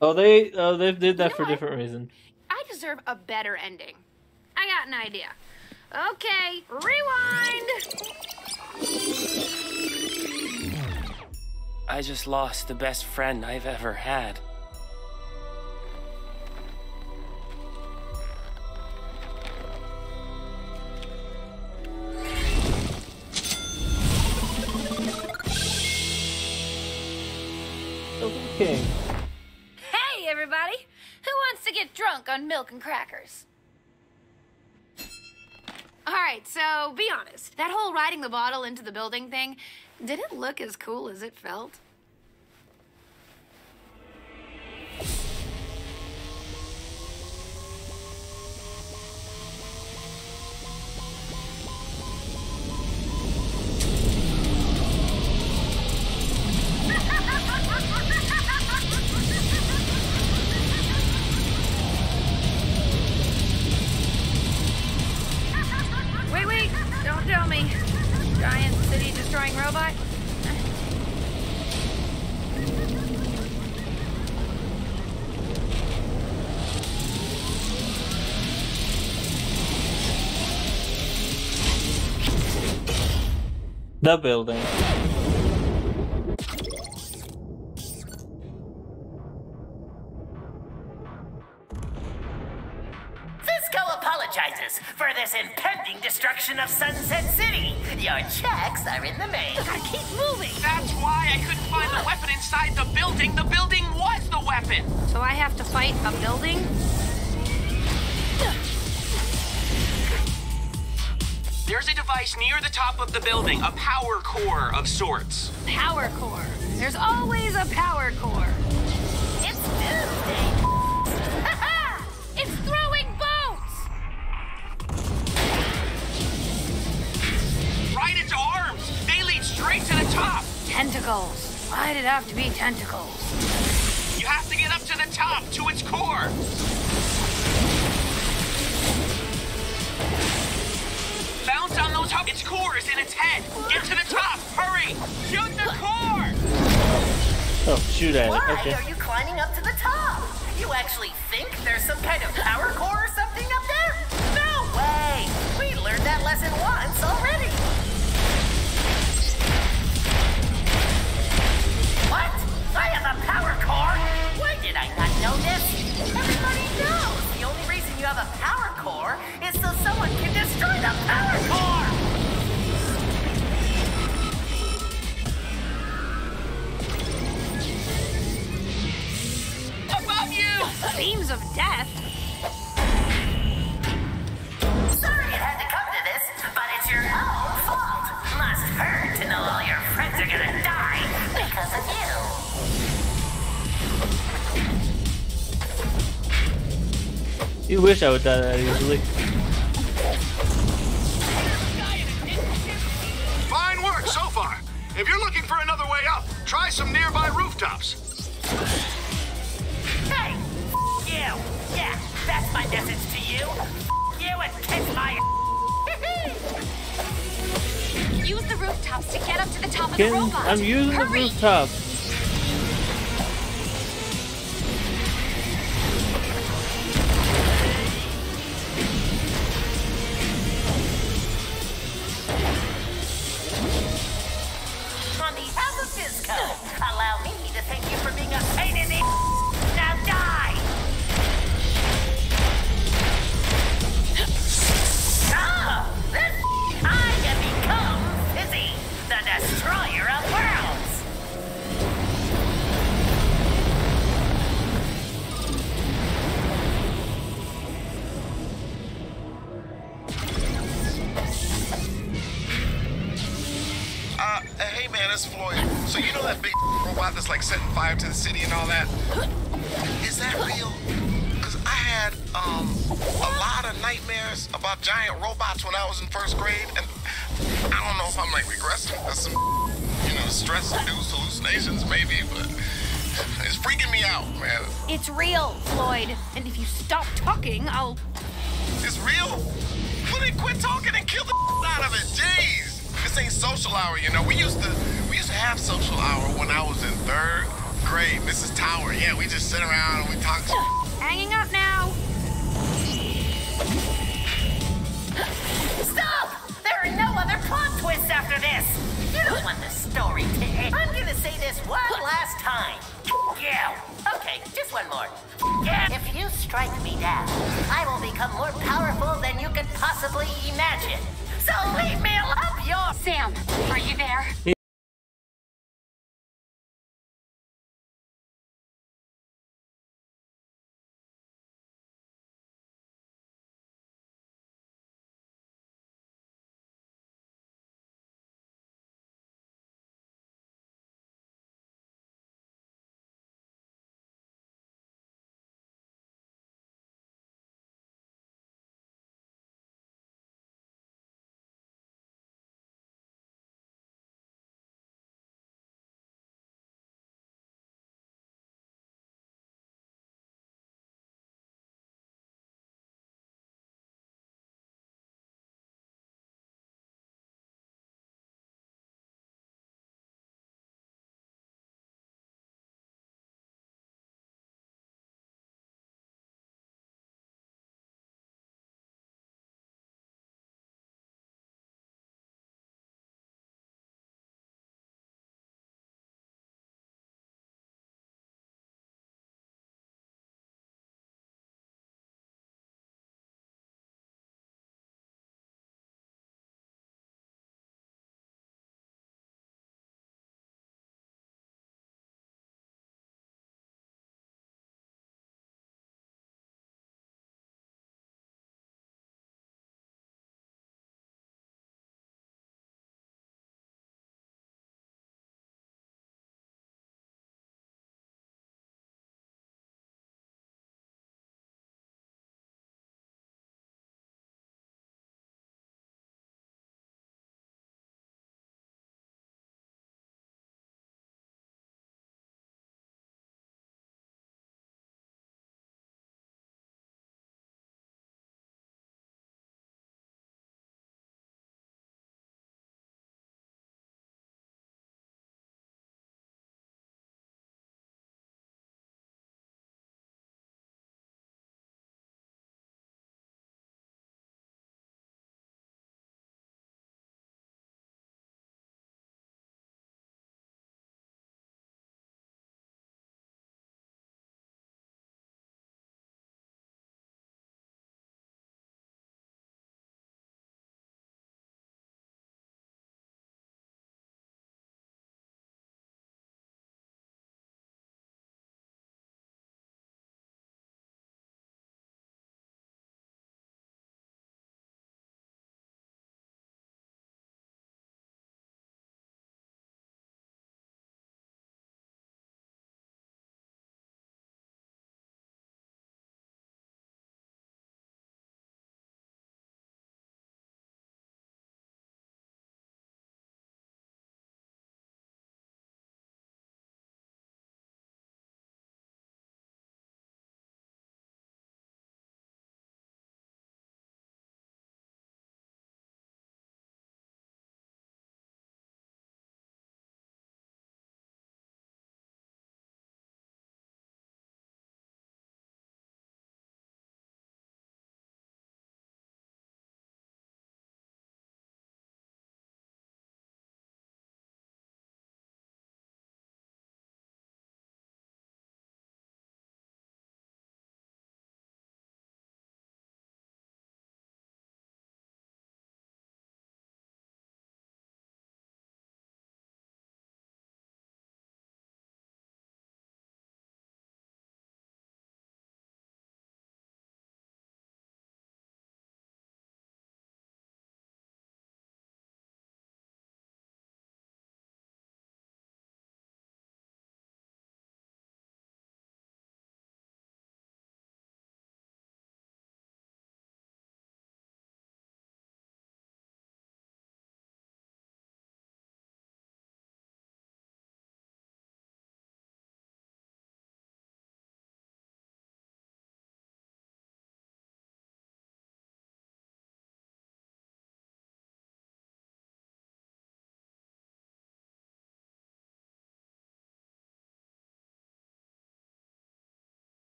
Oh, they. Oh, they did that know for what? different reason. I deserve a better ending. I got an idea. Okay, rewind! I just lost the best friend I've ever had. King. Hey, everybody! Who wants to get drunk on milk and crackers? Alright, so be honest. That whole riding the bottle into the building thing, did it look as cool as it felt? the building. for this impending destruction of Sunset City. Your checks are in the mail. Keep moving. That's why I couldn't find the weapon inside the building. The building was the weapon. So I have to fight a building? There's a device near the top of the building, a power core of sorts. Power core. There's always a power core. It's Doomsday. it's throwing boats! Right its arms! They lead straight to the top! Tentacles. Why'd it have to be tentacles? You have to get up to the top, to its core! Bounce on those hub. Its core is in its head. Get to the top. Hurry! Shoot the core! Oh, shoot at Why it. Okay. are you climbing up to the top? You actually think there's some kind of power core or something up there? No way! We learned that lesson once already. What? I have a power core? Why did I not know this? Everybody knows the only reason you have a power core is so someone can destroy the power core! Above you! Beams of death? Sorry it had to come to this, but it's your own fault. Must hurt to know all your friends are gonna die because of you. You wish I would die that easily. Fine work so far. If you're looking for another way up, try some nearby rooftops. Hey! F you! Yeah, that's my message to you. F you and kiss my Use the rooftops to get up to the top of the robot. I'm using Hurry! rooftop. On real? Well, then quit talking and kill the out of it. Jeez. This ain't social hour, you know. We used to we used to have social hour when I was in third grade. Mrs. Tower. Yeah, we just sit around and we talk. Hanging up now. Stop! There are no other plot twists after this! You don't want the story to end. I'm gonna say this one last time. Yeah. Okay, just one more. You strike me down, I will become more powerful than you could possibly imagine. So leave me up your... Sam, are you there?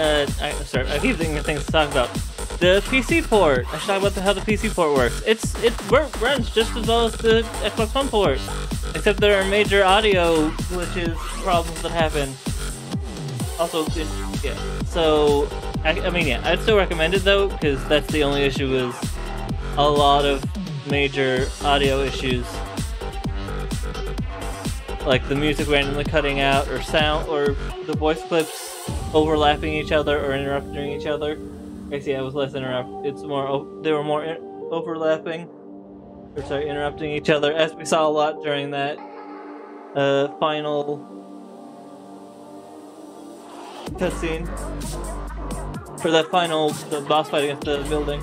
Uh, I, sorry, I keep thinking things to talk about. The PC port. I should talk about the, how the PC port works. It's it runs just as well as the Xbox One port, except there are major audio glitches, problems that happen. Also, it, yeah. So, I, I mean, yeah, I'd still recommend it though, because that's the only issue is a lot of major audio issues like the music randomly cutting out or sound or the voice clips overlapping each other or interrupting each other. Actually, I was less interrupt. It's more. They were more in- overlapping. Or sorry, interrupting each other, as we saw a lot during that uh, final cutscene for that final the boss fight against the building.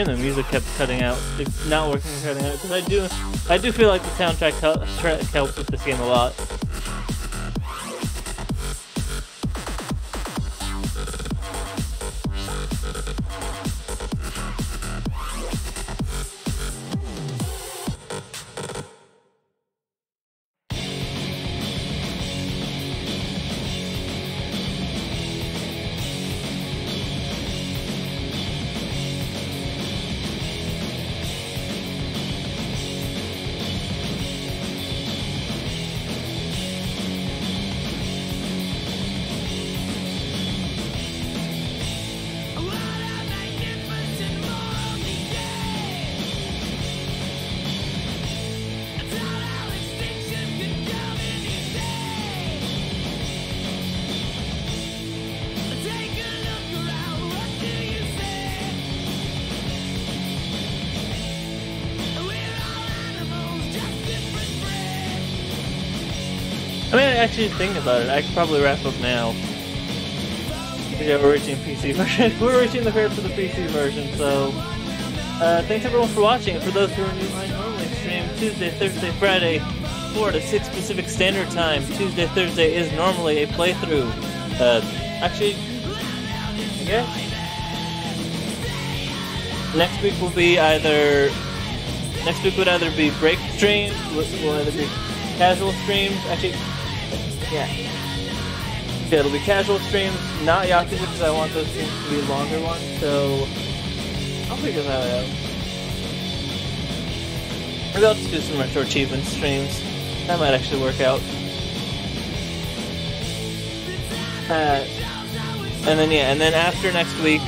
Yeah, it's a shame the music kept cutting out, like, not working cutting out. Because I do, I do feel like the soundtrack helps with this game a lot. Actually about it, I could probably wrap up now. Yeah, we're reaching PC version. we're reaching the fair for the PC version, so uh, thanks everyone for watching. For those who are new, I normally stream Tuesday, Thursday, Friday, 4 to 6 Pacific Standard Time. Tuesday, Thursday is normally a playthrough. Uh, actually, yeah. Next week will be either. Next week would either be break streams, will either be casual streams. Actually, yeah. Yeah, it'll be casual streams, not Yakuza, because I want those streams to be longer ones, so I'll figure that out. Maybe I'll just do some retro achievement streams. That might actually work out. Uh, and then yeah, and then after next week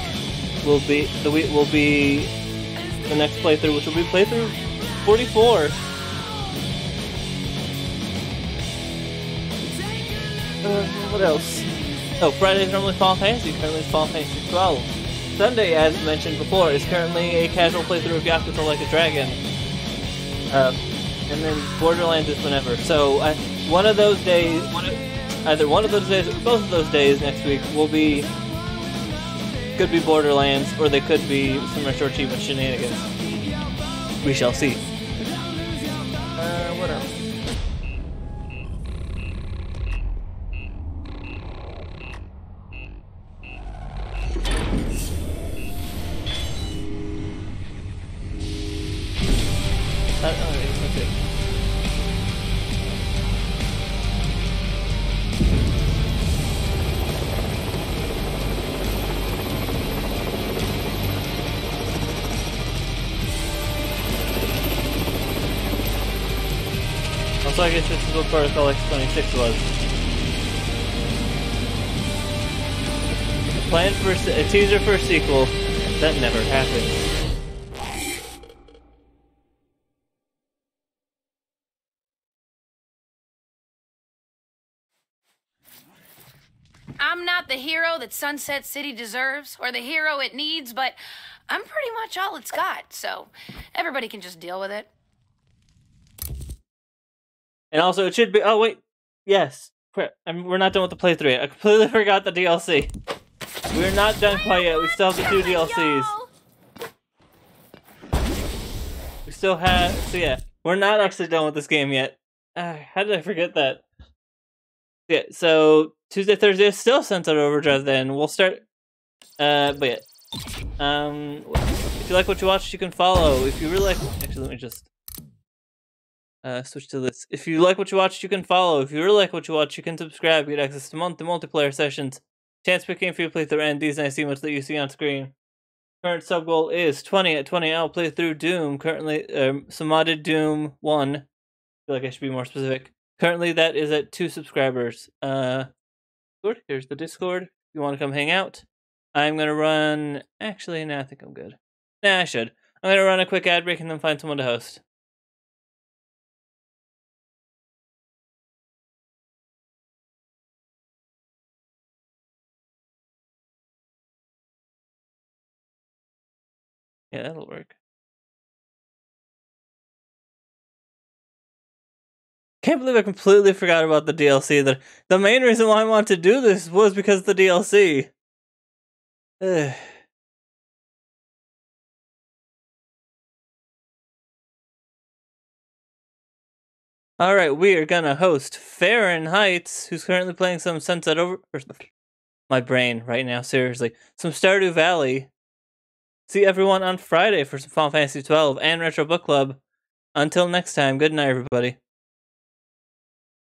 will be the week will be the next playthrough, which will be playthrough 44. Uh, what else? Oh, Friday is normally Final Fantasy. Currently, it's Final Fantasy 12. Sunday, as mentioned before, is currently a casual playthrough of Yakuza Like a Dragon. Uh, and then Borderlands is whenever. So uh, one of those days, one of, either one of those days, or both of those days next week will be could be Borderlands, or they could be some retro achievement shenanigans. We shall see. for a teaser for a sequel. That never happens. I'm not the hero that Sunset City deserves or the hero it needs, but I'm pretty much all it's got, so everybody can just deal with it. And also, it should be. Oh, wait. Yes. I mean, we're not done with the playthrough yet. I completely forgot the DLC. We're not done quite yet. We still have the two DLCs. We still have. So yeah, we're not actually done with this game yet. Uh, how did I forget that? Yeah. So Tuesday, Thursday is still Sunset Overdrive. Then we'll start. Uh, but yeah. Um, if you like what you watch, you can follow. If you really like, actually, let me just uh, switch to this. If you like what you watch, you can follow. If you really like what you watch, you can subscribe. Get access to monthly multiplayer sessions, chance per game for you to play through, and these nice emotes that you see on screen. Current sub goal is 20 at 20. I'll play through Doom. Currently, um, some modded Doom 1. I feel like I should be more specific. Currently, that is at two subscribers. Uh, Discord. Here's the Discord. If you want to come hang out, I'm gonna run. Actually, no, I think I'm good. Nah, I should. I'm gonna run a quick ad break and then find someone to host. Yeah, that'll work. Can't believe I completely forgot about the DLC. The, the main reason why I wanted to do this was because the DLC. Ugh. All right, we are gonna host Farron Heights, who's currently playing some Sunset Over. My brain right now, seriously. Some Stardew Valley. See everyone on Friday for some Final Fantasy 12 and Retro Book Club. Until next time, good night, everybody.